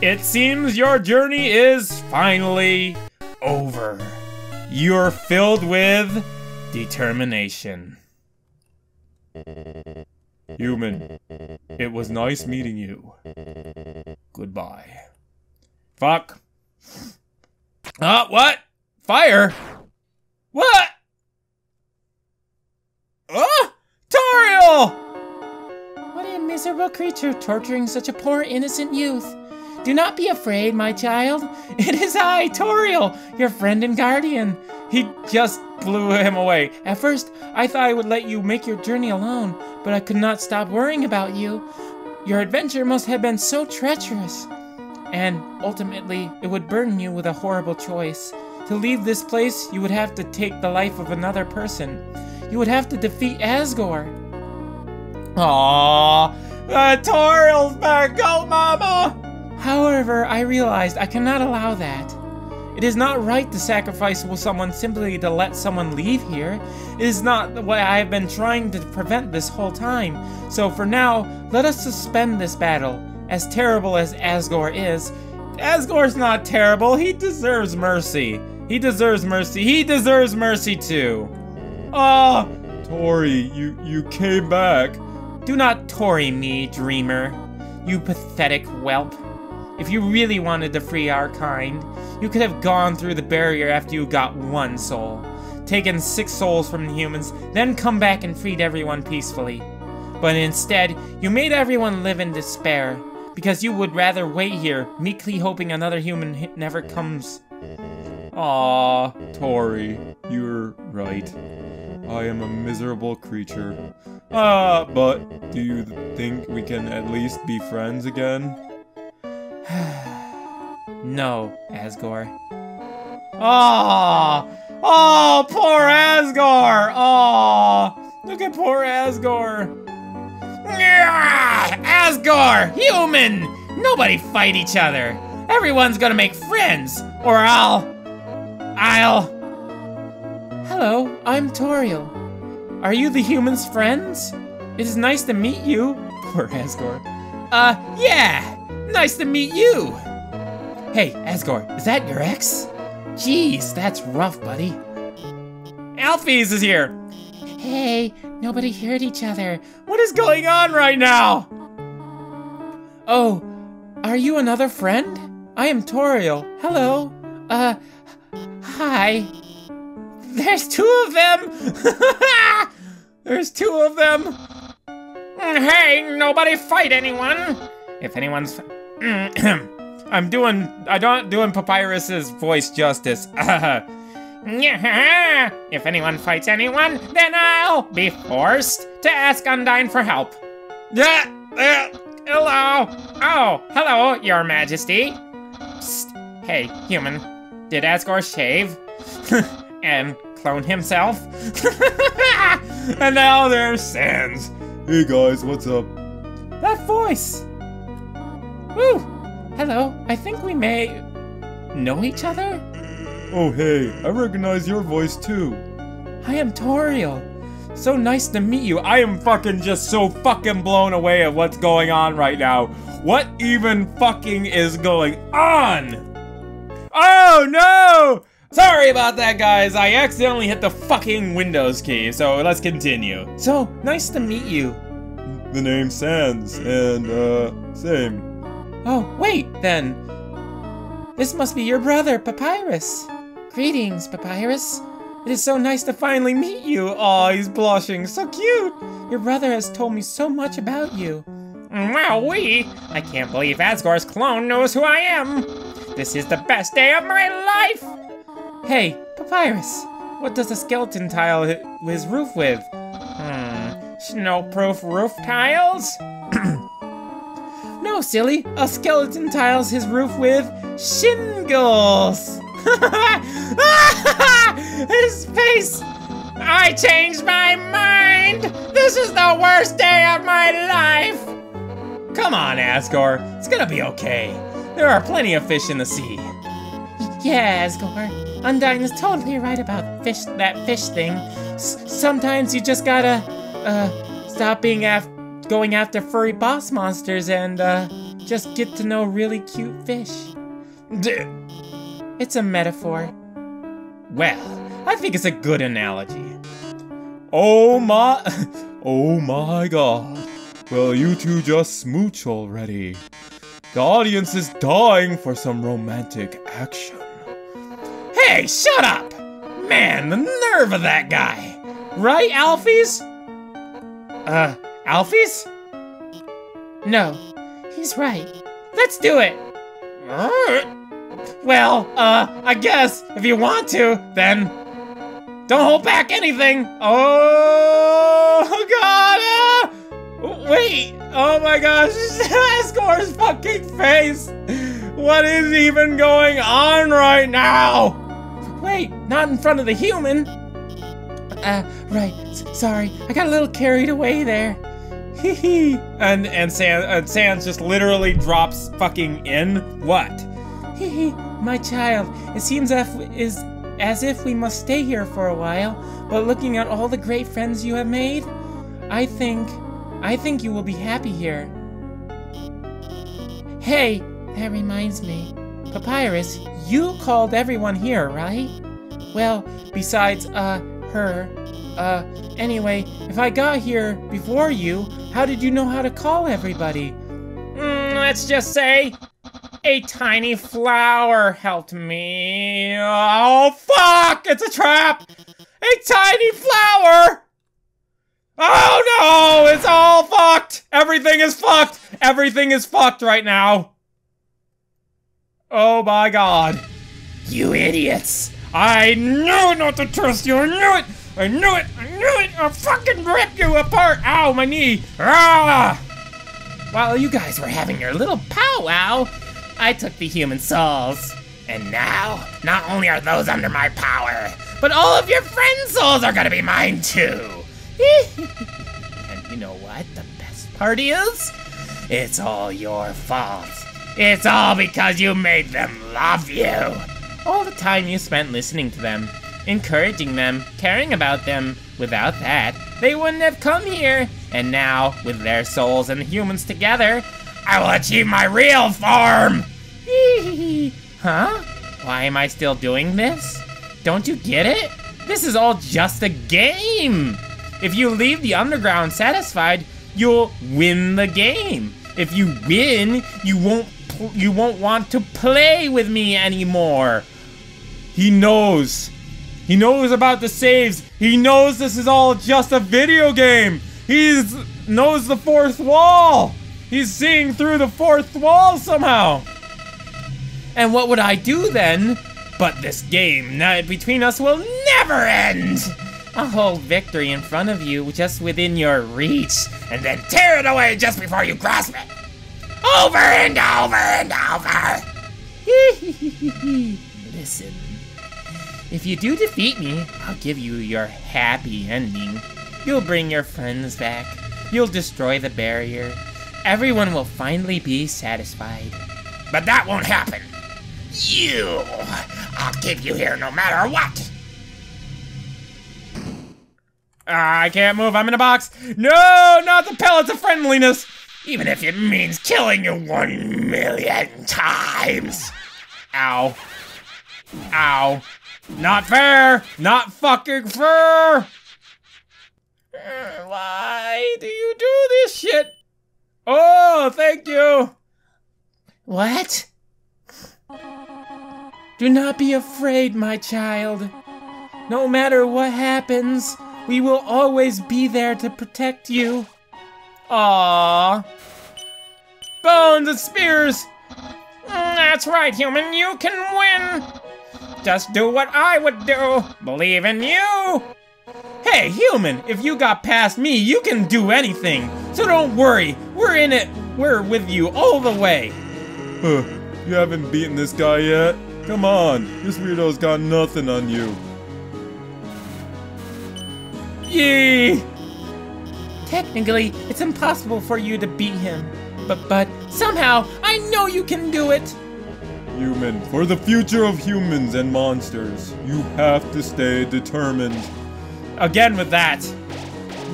It seems your journey is finally over. You're filled with determination. Human, it was nice meeting you. Goodbye. Fuck. Uh, what? Fire? What? Miserable creature torturing such a poor innocent youth. Do not be afraid, my child. It is I, Toriel, your friend and guardian. He just blew him away. At first, I thought I would let you make your journey alone, but I could not stop worrying about you. Your adventure must have been so treacherous. And ultimately, it would burden you with a horrible choice. To leave this place, you would have to take the life of another person. You would have to defeat Asgore. Aww, uh, Toriel's back. Go, Mama! However, I realized I cannot allow that. It is not right to sacrifice someone simply to let someone leave here. It is not what I have been trying to prevent this whole time. So for now, let us suspend this battle. As terrible as Asgore is, Asgore's not terrible. He deserves mercy. He deserves mercy. He deserves mercy too. Ah, oh, Tori, you you came back. Do not Tori me, Dreemurr. You pathetic whelp. If you really wanted to free our kind, you could have gone through the barrier after you got one soul, taken six souls from the humans, then come back and freed everyone peacefully. But instead, you made everyone live in despair, because you would rather wait here, meekly hoping another human never comes. Ah, Tori, you're right. I am a miserable creature. Ah, but do you think we can at least be friends again? no, Asgore. Ah! Oh, oh, poor Asgore! Oh, look at poor Asgore. Asgore! Human! Nobody fight each other. Everyone's gonna make friends, or I'll... I'll... Hello, I'm Toriel. Are you the humans' friends? It is nice to meet you. Poor Asgore. Uh, yeah! Nice to meet you! Hey, Asgore, is that your ex? Jeez, that's rough, buddy. Alphys is here! Hey, nobody heard each other. What is going on right now? Oh, are you another friend? I am Toriel. Hello. Uh, hi. There's two of them! There's two of them! Mm, hey, nobody fight anyone! If anyone's I'm doing I don't doing Papyrus's voice justice. if anyone fights anyone, then I'll be forced to ask Undyne for help. Yeah, hello. Oh, hello, Your Majesty. Psst. Hey, human. Did Asgore shave? and clone himself? and now there's Sans. Hey guys, what's up? That voice! Woo! Hello, I think we may know each other? Oh hey, I recognize your voice too. I am Toriel. So nice to meet you. I am fucking just so fucking blown away of what's going on right now. What even fucking is going on? Oh no! Sorry about that, guys. I accidentally hit the fucking Windows key, so let's continue. So, nice to meet you. The name Sans, and, uh, same. Oh, wait, then. This must be your brother, Papyrus. Greetings, Papyrus. It is so nice to finally meet you. Oh, he's blushing. So cute. Your brother has told me so much about you. Wow, we! I can't believe Asgore's clone knows who I am. This is the best day of my life. Hey, Papyrus, what does a skeleton tile his roof with? Hmm, snow-proof roof tiles? No, silly. A skeleton tiles his roof with shingles. his face. I changed my mind. This is the worst day of my life. Come on, Asgore. It's gonna be okay. There are plenty of fish in the sea. Yeah, Asgore. Undyne is totally right about fish. That fish thing. S sometimes you just gotta uh, stop being after going after furry boss monsters and uh, just get to know really cute fish. It's a metaphor. Well, I think it's a good analogy. Oh my, oh my god. Well, you two just smooch already. The audience is dying for some romantic action. Hey, shut up! Man, the nerve of that guy! Right, Alphys? Uh, Alphys? No, he's right. Let's do it! Well, uh, I guess, if you want to, then don't hold back anything! Oh, God! Uh, wait! Oh my gosh, Asgore's fucking face! What is even going on right now? Wait, not in front of the human. Uh, right. S sorry, I got a little carried away there. Hee hee. And and Sans, and Sans just literally drops fucking in. What? Hee hee. My child, it seems as if, is, as if we must stay here for a while, but looking at all the great friends you have made, I think, I think you will be happy here. Hey, that reminds me. Papyrus, you called everyone here, right? Well, besides, uh, her. Uh, anyway, if I got here before you, how did you know how to call everybody? Mm, let's just say a tiny flower helped me. Oh, fuck! It's a trap! A tiny flower! Oh no! It's all fucked! Everything is fucked! Everything is fucked right now! Oh my god. You idiots! I knew not to trust you! I knew it! I knew it! I knew it! I'll fucking rip you apart! Ow, my knee! Ah! While you guys were having your little powwow, I took the human souls. And now, not only are those under my power, but all of your friends' souls are gonna be mine too. and you know what the best part is? It's all your fault. It's all because you made them love you. All the time you spent listening to them, encouraging them, caring about them. Without that, they wouldn't have come here. And now, with their souls and the humans together, I will achieve my real form! huh? Why am I still doing this? Don't you get it? This is all just a game! If you leave the underground satisfied, you'll win the game. If you win, you won't you won't want to play with me anymore. He knows. He knows about the saves. He knows this is all just a video game. He knows the fourth wall. He's seeing through the fourth wall somehow. And what would I do then? But this game between us will never end. A whole victory in front of you, just within your reach, and then tear it away just before you grasp it. Over and over and over. Listen. If you do defeat me, I'll give you your happy ending. You'll bring your friends back. You'll destroy the barrier. Everyone will finally be satisfied. But that won't happen. You! I'll keep you here no matter what! Ah, I can't move, I'm in a box! No, not the pellets of friendliness! Even if it means killing you one million times! Ow. Ow. Not fair! Not fucking fair! Mm, why do you do this shit? Oh, thank you! What? Do not be afraid, my child. No matter what happens, we will always be there to protect you. Aww. Bones and spears! That's right, human, you can win! Just do what I would do! Believe in you! Hey, human, if you got past me, you can do anything! So don't worry, we're in it! We're with you all the way! Huh, you haven't beaten this guy yet? Come on, this weirdo's got nothing on you. Yee! Technically, it's impossible for you to beat him. But, but, somehow, I know you can do it! Human, for the future of humans and monsters, you have to stay determined. Again with that.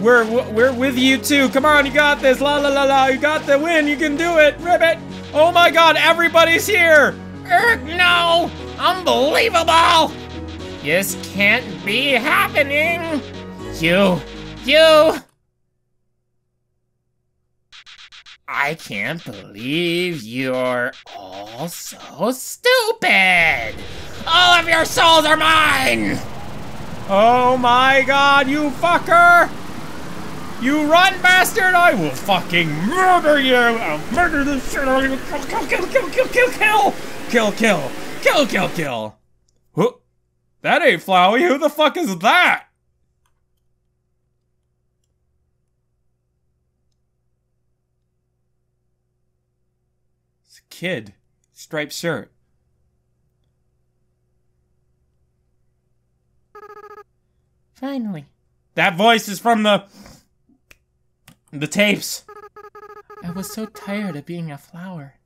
We're we're with you too. Come on, you got this. La la la la. You got the win. You can do it. Ribbit. Oh my god, everybody's here. Erg, no. Unbelievable. This can't be happening. You. You. I can't believe you're all so stupid! All of your souls are mine! Oh my god, you fucker! You run, bastard! I will fucking murder you! I'll murder the shit out of you! Kill, kill, kill, kill, kill, kill, kill! Kill, kill, kill, kill! Huh? That ain't Flowey, who the fuck is that? Kid. Striped shirt. Finally. That voice is from the... The tapes. I was so tired of being a flower.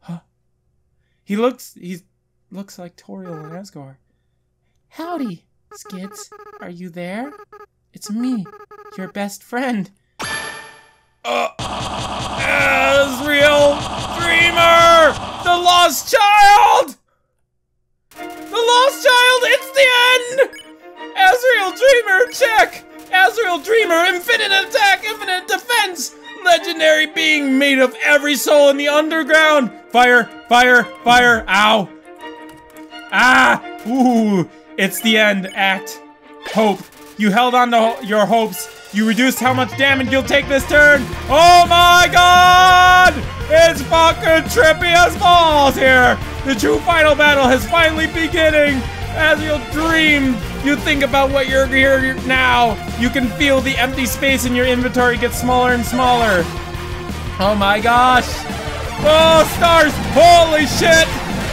Huh? He looks he looks like Toriel and Asgore. Howdy, Skids. Are you there? It's me, your best friend. Uh, Asriel Dreemurr! The Lost Child! The Lost Child, it's the end! Asriel Dreemurr, check! Asriel Dreemurr, infinite attack, infinite defense! Legendary being made of every soul in the underground! Fire, fire, fire, ow! Ah! Ooh! It's the end act. Hope. You held on to your hopes. You reduced how much damage you'll take this turn. Oh my god! It's fucking trippy as balls here! The true final battle has finally beginning! As you'll dream, you think about what you're here now. You can feel the empty space in your inventory get smaller and smaller. Oh my gosh! Oh, stars! Holy shit!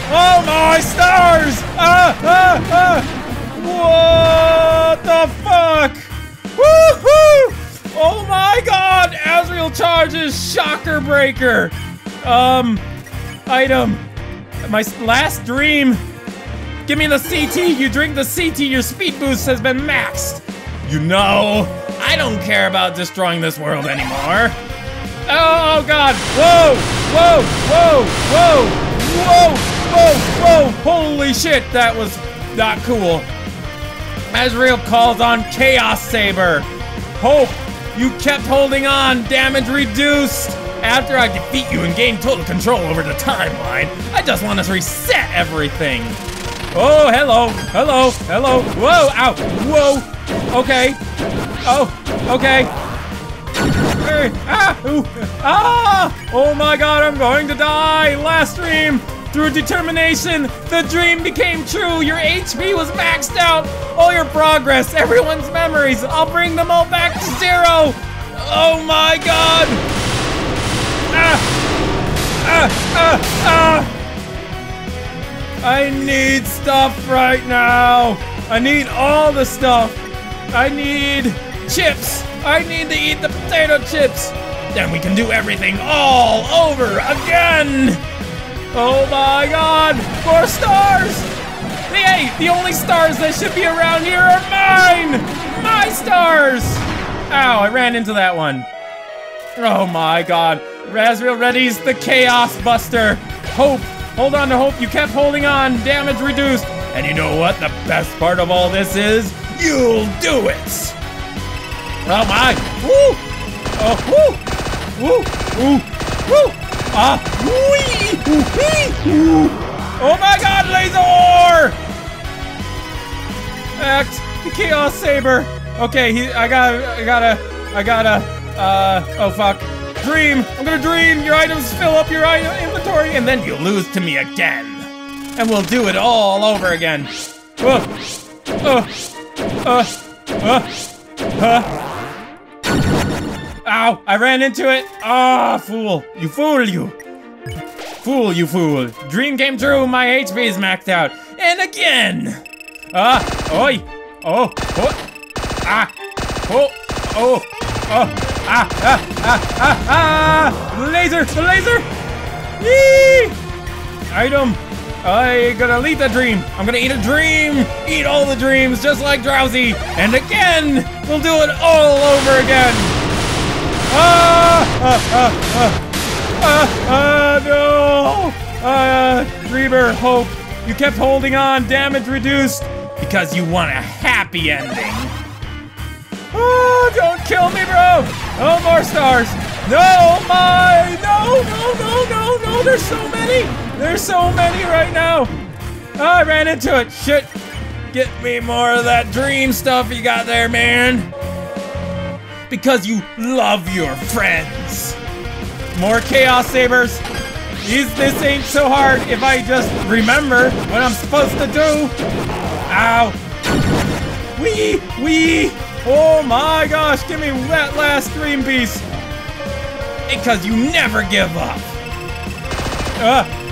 Oh my stars! Ah, ah, ah! What the fuck? Woohoo! Oh my god! Asriel charges Shocker Breaker! Um, item. My last dream. Give me the Sea Tea. You drink the Sea Tea, your speed boost has been maxed. You know, I don't care about destroying this world anymore. Oh, god! Whoa! Whoa! Whoa! Whoa! Whoa! Whoa! Whoa! Holy shit! That was not cool. Asriel calls on Chaos Saber. Hope, you kept holding on. Damage reduced. After I defeat you and gain total control over the timeline, I just want to reset everything. Oh, hello, hello, hello. Whoa, ow, whoa. Okay. Oh, okay. Hey, ah, ooh, ah! Oh my god, I'm going to die! Last stream! Through determination, the dream became true. Your HP was maxed out. All your progress, everyone's memories, I'll bring them all back to zero. Oh my god! Ah! Ah! Ah! Ah! I need stuff right now. I need all the stuff. I need chips. I need to eat the potato chips. Then we can do everything all over again. Oh my god! More stars! Hey, the only stars that should be around here are mine! My stars! Ow, I ran into that one. Oh my god. Asriel readies the Chaos Buster. Hope. Hold on to Hope. You kept holding on. Damage reduced. And you know what the best part of all this is? You'll do it! Oh my! Woo! Oh, woo! Woo! Woo! Woo! Ah! Wee! Oh my god, Laser! Act the Chaos Saber. Okay, he, I gotta, I gotta, I gotta, uh, oh fuck. Dream! I'm gonna dream! Your items fill up your item inventory, and then you lose to me again. And we'll do it all over again. Uh, uh, uh, uh, uh. Ow! I ran into it! Ah, fool! You fool, you! Fool, you fool! Dream came true, my HP is maxed out! And again! Ah! Oi! Oh! Oh! Ah! Oh! Oh! Oh! Ah! Ah! Ah! Ah! Ah! Laser! The laser! Yee! Item! I gonna eat the dream! I'm gonna eat a dream! Eat all the dreams, just like Drowsy! And again! We'll do it all over again! Ah! Ah! Ah! Ah! Ah! No! Ah! Dreemurr, hope. You kept holding on. Damage reduced because you want a happy ending. Oh! Don't kill me, bro! No more stars! No, my! No! No! No! No! No! There's so many! There's so many right now! Oh, I ran into it. Shit! Get me more of that dream stuff you got there, man because you love your friends. More Chaos Sabers. These, this ain't so hard if I just remember what I'm supposed to do. Ow. Wee, wee. Oh my gosh, give me that last dream piece. Because you never give up. Uh,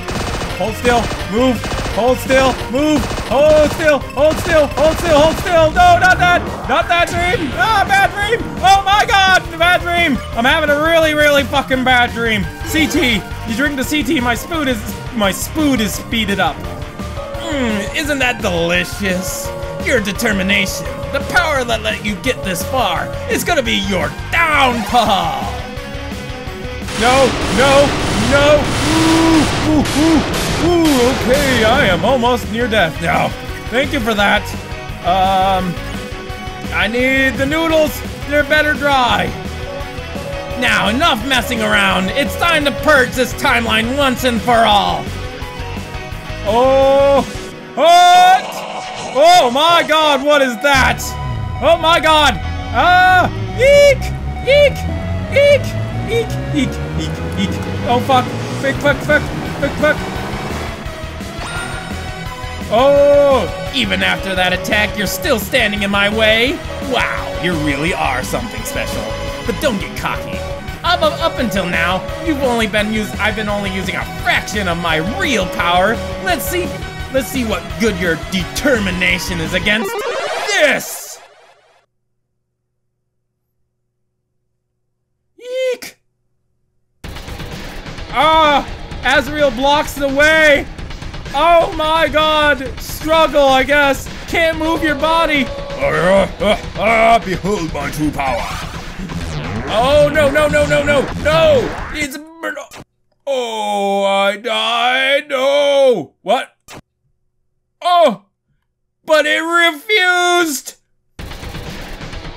hold still, move, hold still, move, hold still, hold still, hold still, hold still. No, not that, not that dream. Ah, bad dream. Oh my god, bad dream. I'm having a really, really fucking bad dream. Sea Tea, you drink the Sea Tea, my spoon is my spood is speeded up. Mmm, isn't that delicious? Your determination, the power that let you get this far, is gonna be your downfall. No, no, no! Ooh, ooh, ooh, ooh, okay, I am almost near death now. Thank you for that. Um, I need the noodles. They're better dry. Now, enough messing around. It's time to purge this timeline once and for all. Oh, what? Oh my god, what is that? Oh my god! Ah! Eek! Eek! Eek! Eek! Eek! Eek! Eek! Oh fuck! Fuck! Fuck! Fuck! Fuck! Fuck! Oh! Even after that attack, you're still standing in my way? Wow, you really are something special. But don't get cocky. Up, up, up until now, you've only been use I've been only using a fraction of my real power. Let's see, let's see what good your determination is against this. Asriel blocks the way! Oh my god! Struggle, I guess! Can't move your body! Ah, ah, ah, behold my true power. Oh no no no no no no! It's Oh, I died. No. what? Oh, but it refused.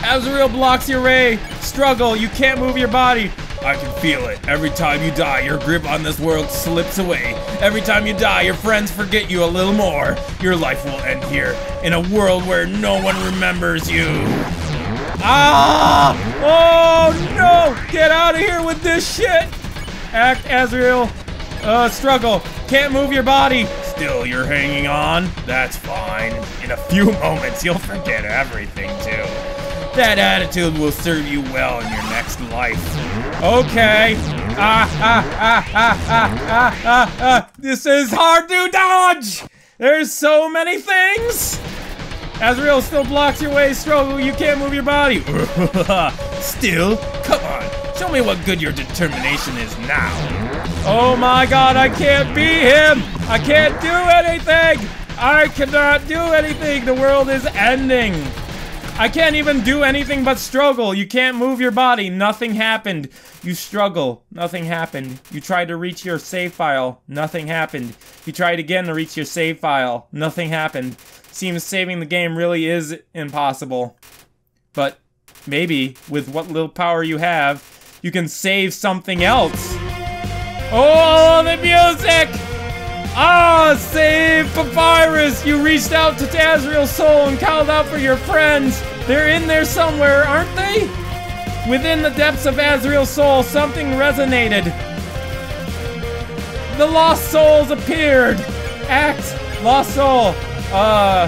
Asriel blocks your ray! Struggle, you can't move your body! I can feel it. Every time you die, your grip on this world slips away. Every time you die, your friends forget you a little more. Your life will end here, in a world where no one remembers you. Ah! Oh no! Get out of here with this shit! Act, Asriel. Uh, struggle. Can't move your body. Still, you're hanging on? That's fine. In a few moments, you'll forget everything, too. That attitude will serve you well in your next life. Okay. Ah, ah, ah, ah, ah, ah, ah, ah. This is hard to dodge! There's so many things! Asriel still blocks your way, struggle, you can't move your body. Still, come on. Show me what good your determination is now. Oh my god, I can't beat him! I can't do anything! I cannot do anything! The world is ending! I can't even do anything but struggle. You can't move your body. Nothing happened. You struggle. Nothing happened. You tried to reach your save file. Nothing happened. You tried again to reach your save file. Nothing happened. Seems saving the game really is impossible. But maybe, with what little power you have, you can save something else. Oh, the music! Ah, save Papyrus! You reached out to Asriel's soul and called out for your friends. They're in there somewhere, aren't they? Within the depths of Asriel's soul, something resonated. The lost souls appeared. Act, lost soul. Uh,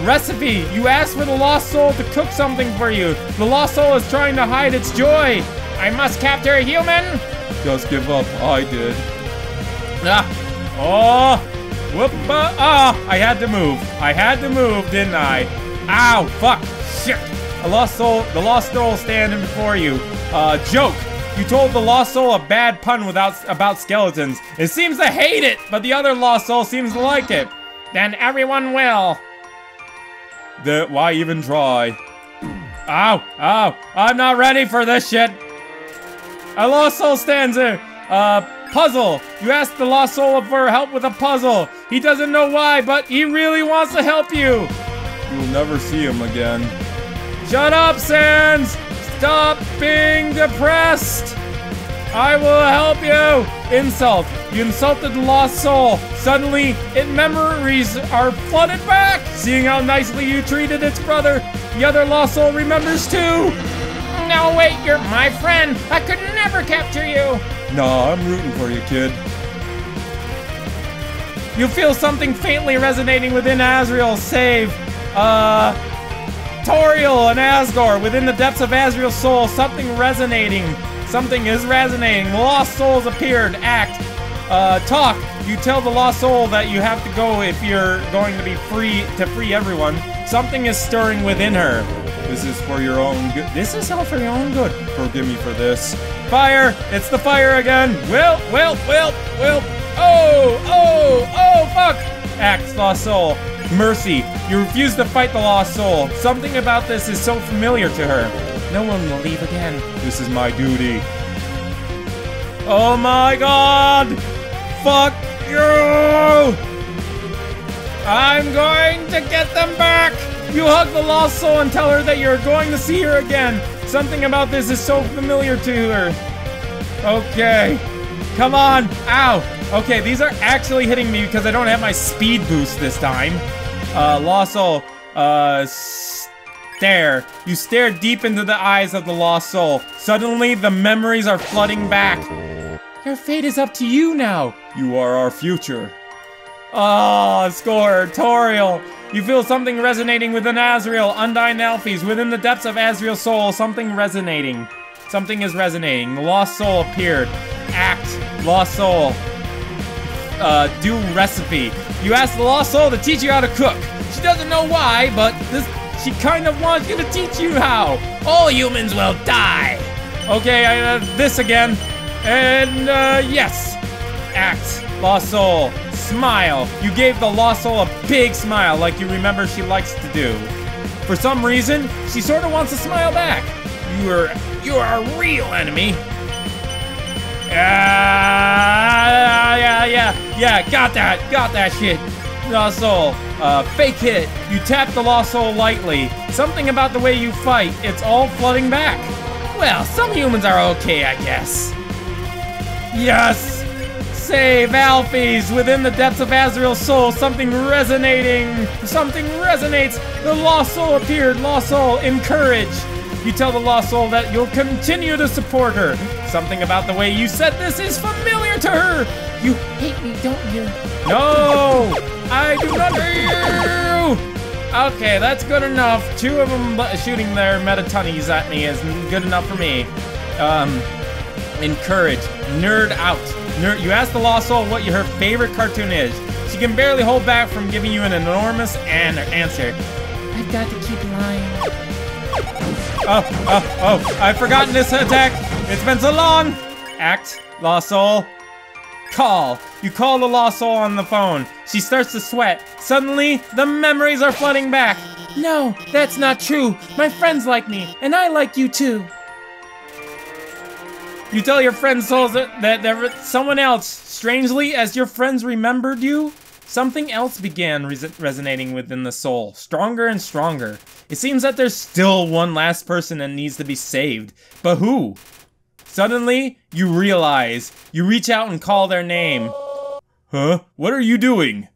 recipe. You asked for the lost soul to cook something for you. The lost soul is trying to hide its joy. I must capture a human. Just give up. I did. Ah. Oh. Whoop. Ah. I had to move. I had to move, didn't I? Ow. Fuck. Shit. A lost soul. The lost soul standing before you. Uh, joke. You told the lost soul a bad pun without about skeletons. It seems to hate it, but the other lost soul seems to like it. Then everyone will. The, why even try? Ow, ow, I'm not ready for this shit. A lost soul stands there. Uh, puzzle. You asked the lost soul for help with a puzzle. He doesn't know why, but he really wants to help you. You'll never see him again. Shut up, Sans! Stop being depressed! I will help you! Insult. You insulted the lost soul. Suddenly, its memories are flooded back! Seeing how nicely you treated its brother, the other lost soul remembers too! No, wait, you're my friend! I could never capture you! Nah, I'm rooting for you, kid. You feel something faintly resonating within Asriel's save. Uh, Toriel and Asgore, within the depths of Asriel's soul, something resonating. Something is resonating. Lost souls appeared. Act. Uh, talk. You tell the lost soul that you have to go if you're going to be free to free everyone. Something is stirring within her. This is for your own good. This is all for your own good. Forgive me for this. Fire! It's the fire again! Well, well, well, well. Oh, oh, oh, fuck! Axe, lost soul. Mercy, you refuse to fight the lost soul. Something about this is so familiar to her. No one will leave again. This is my duty. Oh my god! Fuck you! I'm going to get them back! You hug the lost soul and tell her that you're going to see her again. Something about this is so familiar to her. Okay. Come on. Ow. Okay, these are actually hitting me because I don't have my speed boost this time. Uh, lost soul. Uh, stare. You stare deep into the eyes of the lost soul. Suddenly, the memories are flooding back. Your fate is up to you now. You are our future. Oh, score, Toriel. You feel something resonating within Asriel, Undyne Alphys, within the depths of Asriel's soul, something resonating. Something is resonating. The lost soul appeared. Act, lost soul. Uh, do recipe. You ask the lost soul to teach you how to cook. She doesn't know why, but this she kind of wants you to teach you how. All humans will die. Okay, I, uh, this again. And, uh, yes. Act, lost soul. Smile. You gave the lost soul a big smile like you remember she likes to do. For some reason, she sort of wants to smile back. You are, you are a real enemy. Yeah, yeah, yeah, yeah, got that, got that shit. Lost soul, uh, fake hit. You tap the lost soul lightly. Something about the way you fight, it's all flooding back. Well, some humans are okay, I guess. Yes! Save Alphys! Within the depths of Asriel's soul, something resonating! Something resonates! The lost soul appeared! Lost soul, encourage! You tell the lost soul that you'll continue to support her. Something about the way you said this is familiar to her! You hate me, don't you? No! I do not hate you! Okay, that's good enough. Two of them shooting their metatunnies at me is good enough for me. Um, encourage, nerd out. You ask the Lost Soul what her favorite cartoon is. She can barely hold back from giving you an enormous an answer. I've got to keep lying. Oh, oh, oh, I've forgotten this attack. It's been so long. Act, Lost Soul. Call. You call the Lost Soul on the phone. She starts to sweat. Suddenly, the memories are flooding back. No, that's not true. My friends like me, and I like you too. You tell your friends souls that, that there someone else. Strangely, as your friends remembered you, something else began res resonating within the soul, stronger and stronger. It seems that there's still one last person that needs to be saved. But who? Suddenly, you realize. You reach out and call their name. Huh? What are you doing?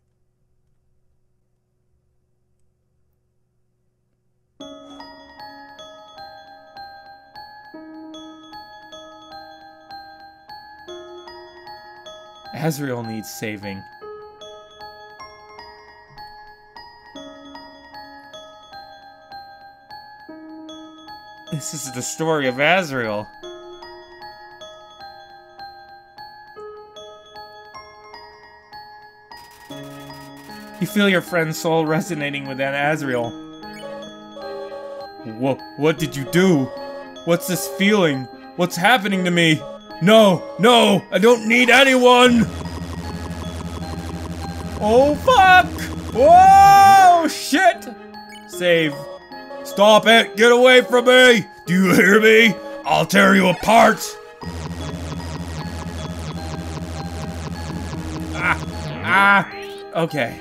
Asriel needs saving. This is the story of Asriel. You feel your friend's soul resonating with that. What, what did you do? What's this feeling? What's happening to me? No, no, I don't need anyone! Oh, fuck! Whoa, shit! Save. Stop it! Get away from me! Do you hear me? I'll tear you apart! Ah, ah, okay.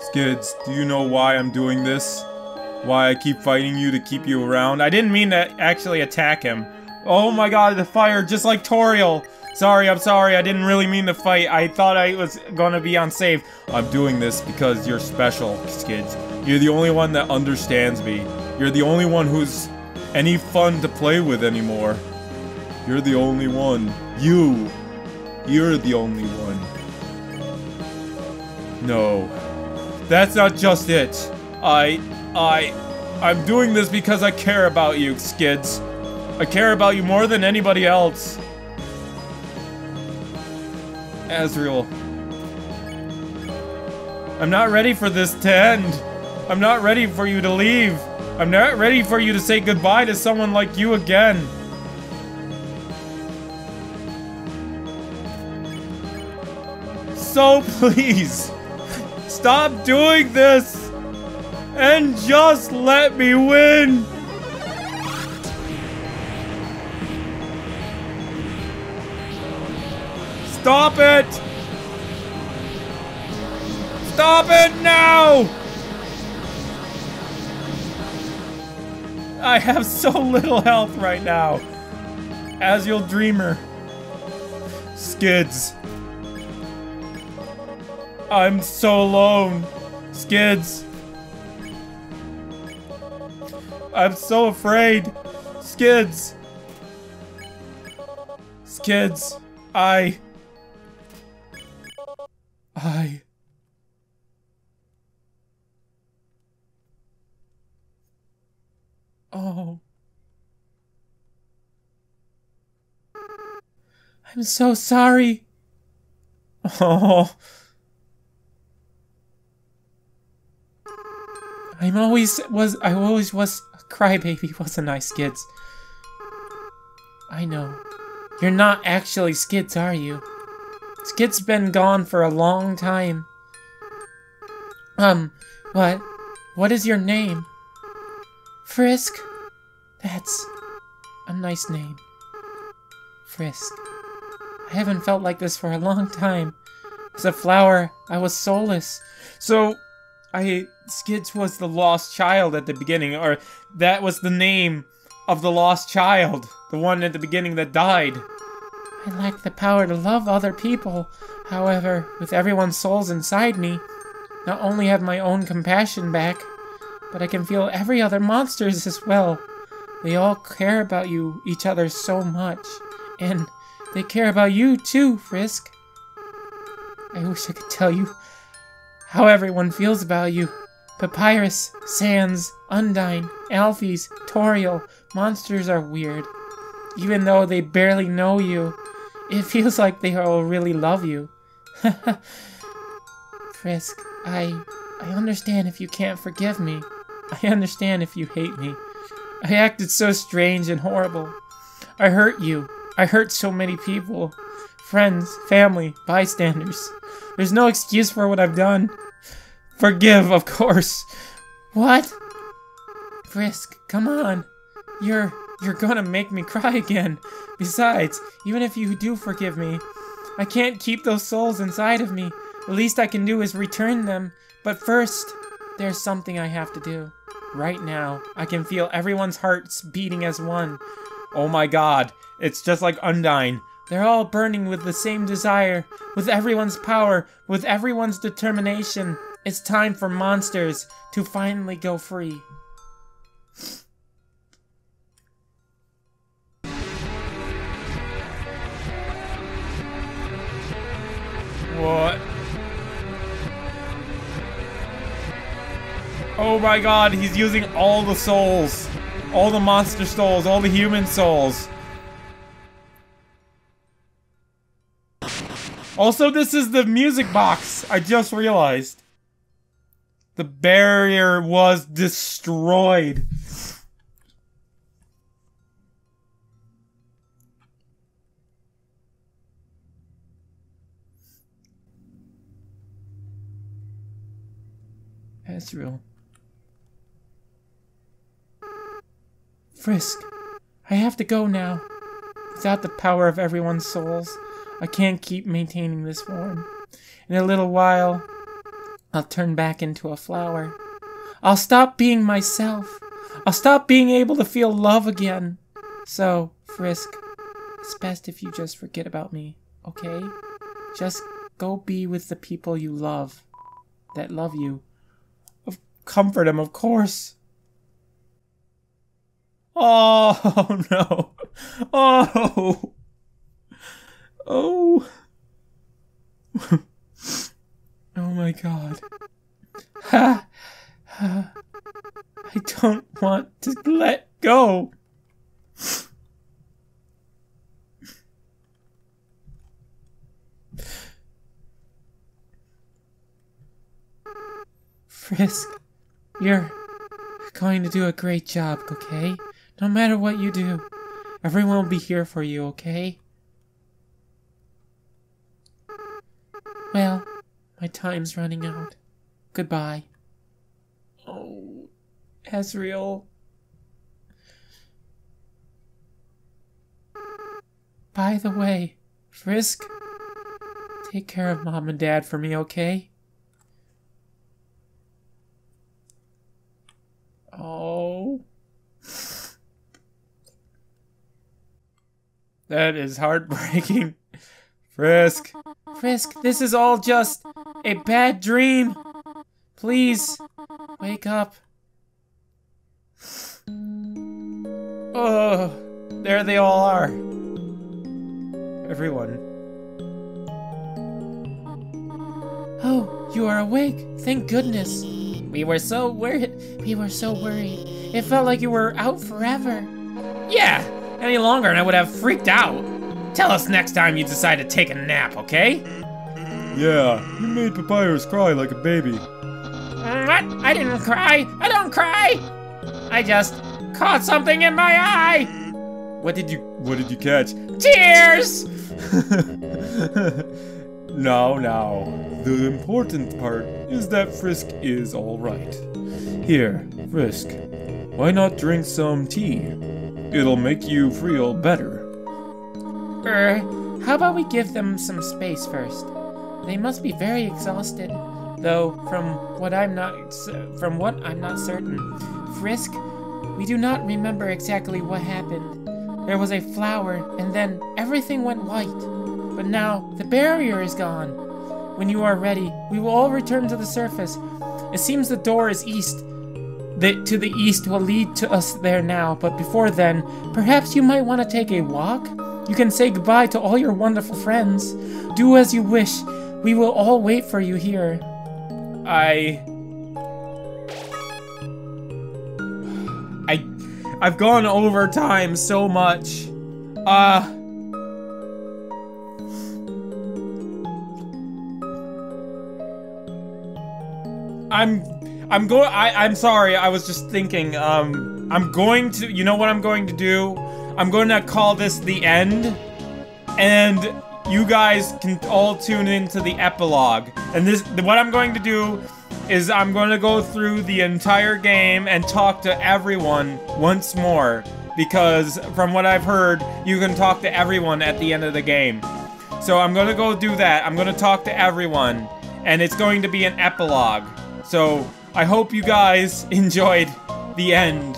Skids, do you know why I'm doing this? Why I keep fighting you to keep you around? I didn't mean to actually attack him. Oh my god, the fire, just like Toriel! Sorry, I'm sorry, I didn't really mean to fight. I thought I was gonna be unsafe. I'm doing this because you're special, Skids. You're the only one that understands me. You're the only one who's any fun to play with anymore. You're the only one. You! You're the only one. No. That's not just it. I... I... I'm doing this because I care about you, Skids. I care about you more than anybody else. Asriel. I'm not ready for this to end. I'm not ready for you to leave. I'm not ready for you to say goodbye to someone like you again. So please, stop doing this! And just let me win. Stop it! Stop it now! I have so little health right now. Asriel Dreemurr. Skids. I'm so alone. Skids. I'm so afraid. Skids. Skids. I... I... Oh. I'm so sorry. Oh. I'm always was I always was crybaby, wasn't I, Skids? I know. You're not actually Skids, are you? Skid's been gone for a long time. Um, what? What is your name? Frisk? That's a nice name. Frisk. I haven't felt like this for a long time. As a flower, I was soulless. So, I Skids was the lost child at the beginning, or that was the name of the lost child, the one at the beginning that died. I lack the power to love other people. However, with everyone's souls inside me, not only have my own compassion back, but I can feel every other monster's as well. They all care about you, each other so much. And they care about you too, Frisk. I wish I could tell you how everyone feels about you. Papyrus, Sans, Undyne, Alphys, Toriel, monsters are weird. Even though they barely know you, it feels like they all really love you. Frisk, I I understand if you can't forgive me. I understand if you hate me. I acted so strange and horrible. I hurt you. I hurt so many people. Friends, family, bystanders. There's no excuse for what I've done. Forgive, of course. What? Frisk, come on. You're you're gonna make me cry again. Besides, even if you do forgive me, I can't keep those souls inside of me. The least I can do is return them. But first, there's something I have to do. Right now, I can feel everyone's hearts beating as one. Oh my god, it's just like Undyne. They're all burning with the same desire, with everyone's power, with everyone's determination. It's time for monsters to finally go free. What? Oh my god, he's using all the souls. All the monster souls, all the human souls. Also, this is the music box. I just realized. The barrier was destroyed. Asriel. Frisk, I have to go now. Without the power of everyone's souls, I can't keep maintaining this form. In a little while, I'll turn back into a flower. I'll stop being myself. I'll stop being able to feel love again. So, Frisk, it's best if you just forget about me, okay? Just go be with the people you love, that love you. Comfort him, of course. Oh no. Oh. Oh. Oh my god. Ha! ha. I don't want to let go. Frisk, you're going to do a great job, okay? No matter what you do, everyone will be here for you, okay? Well, my time's running out. Goodbye. Oh, Asriel. By the way, Frisk, take care of mom and dad for me, okay? Oh. That is heartbreaking. Frisk. Frisk, this is all just a bad dream. Please, wake up. Oh, there they all are. Everyone. Oh, you are awake. Thank goodness. We were so worried. We were so worried. It felt like you were out forever. Yeah, any longer and I would have freaked out. Tell us next time you decide to take a nap, okay? Yeah, you made Papyrus cry like a baby. What? I didn't cry. I don't cry. I just caught something in my eye. What did you What did you catch? Tears. No, no. The important part is that Frisk is alright. Here, Frisk. Why not drink some tea? It'll make you feel better. Er, how about we give them some space first? They must be very exhausted. Though, from what I'm not, from what I'm not certain, Frisk, we do not remember exactly what happened. There was a flower, and then everything went white. But now the barrier is gone. When you are ready, we will all return to the surface. It seems the door is east. The, to the east will lead to us there now, but before then, perhaps you might want to take a walk? You can say goodbye to all your wonderful friends. Do as you wish. We will all wait for you here. I I I've gone over time so much. Uh I'm I'm going I'm sorry. I was just thinking um I'm going to you know what I'm going to do? I'm going to call this the end and you guys can all tune into the epilogue. And this what I'm going to do is I'm going to go through the entire game and talk to everyone once more because from what I've heard, you can talk to everyone at the end of the game. So I'm going to go do that. I'm going to talk to everyone and it's going to be an epilogue. So I hope you guys enjoyed the end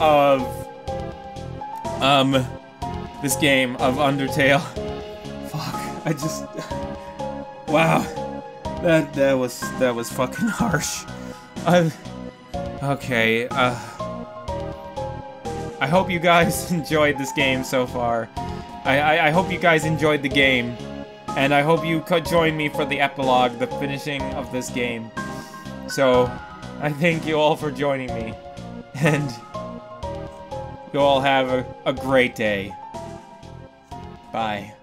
of um this game of Undertale. I just wow. That that was that was fucking harsh. I okay. Uh, I hope you guys enjoyed this game so far. I, I I hope you guys enjoyed the game, and I hope you could join me for the epilogue, the finishing of this game. So, I thank you all for joining me, and you all have a, a great day. Bye.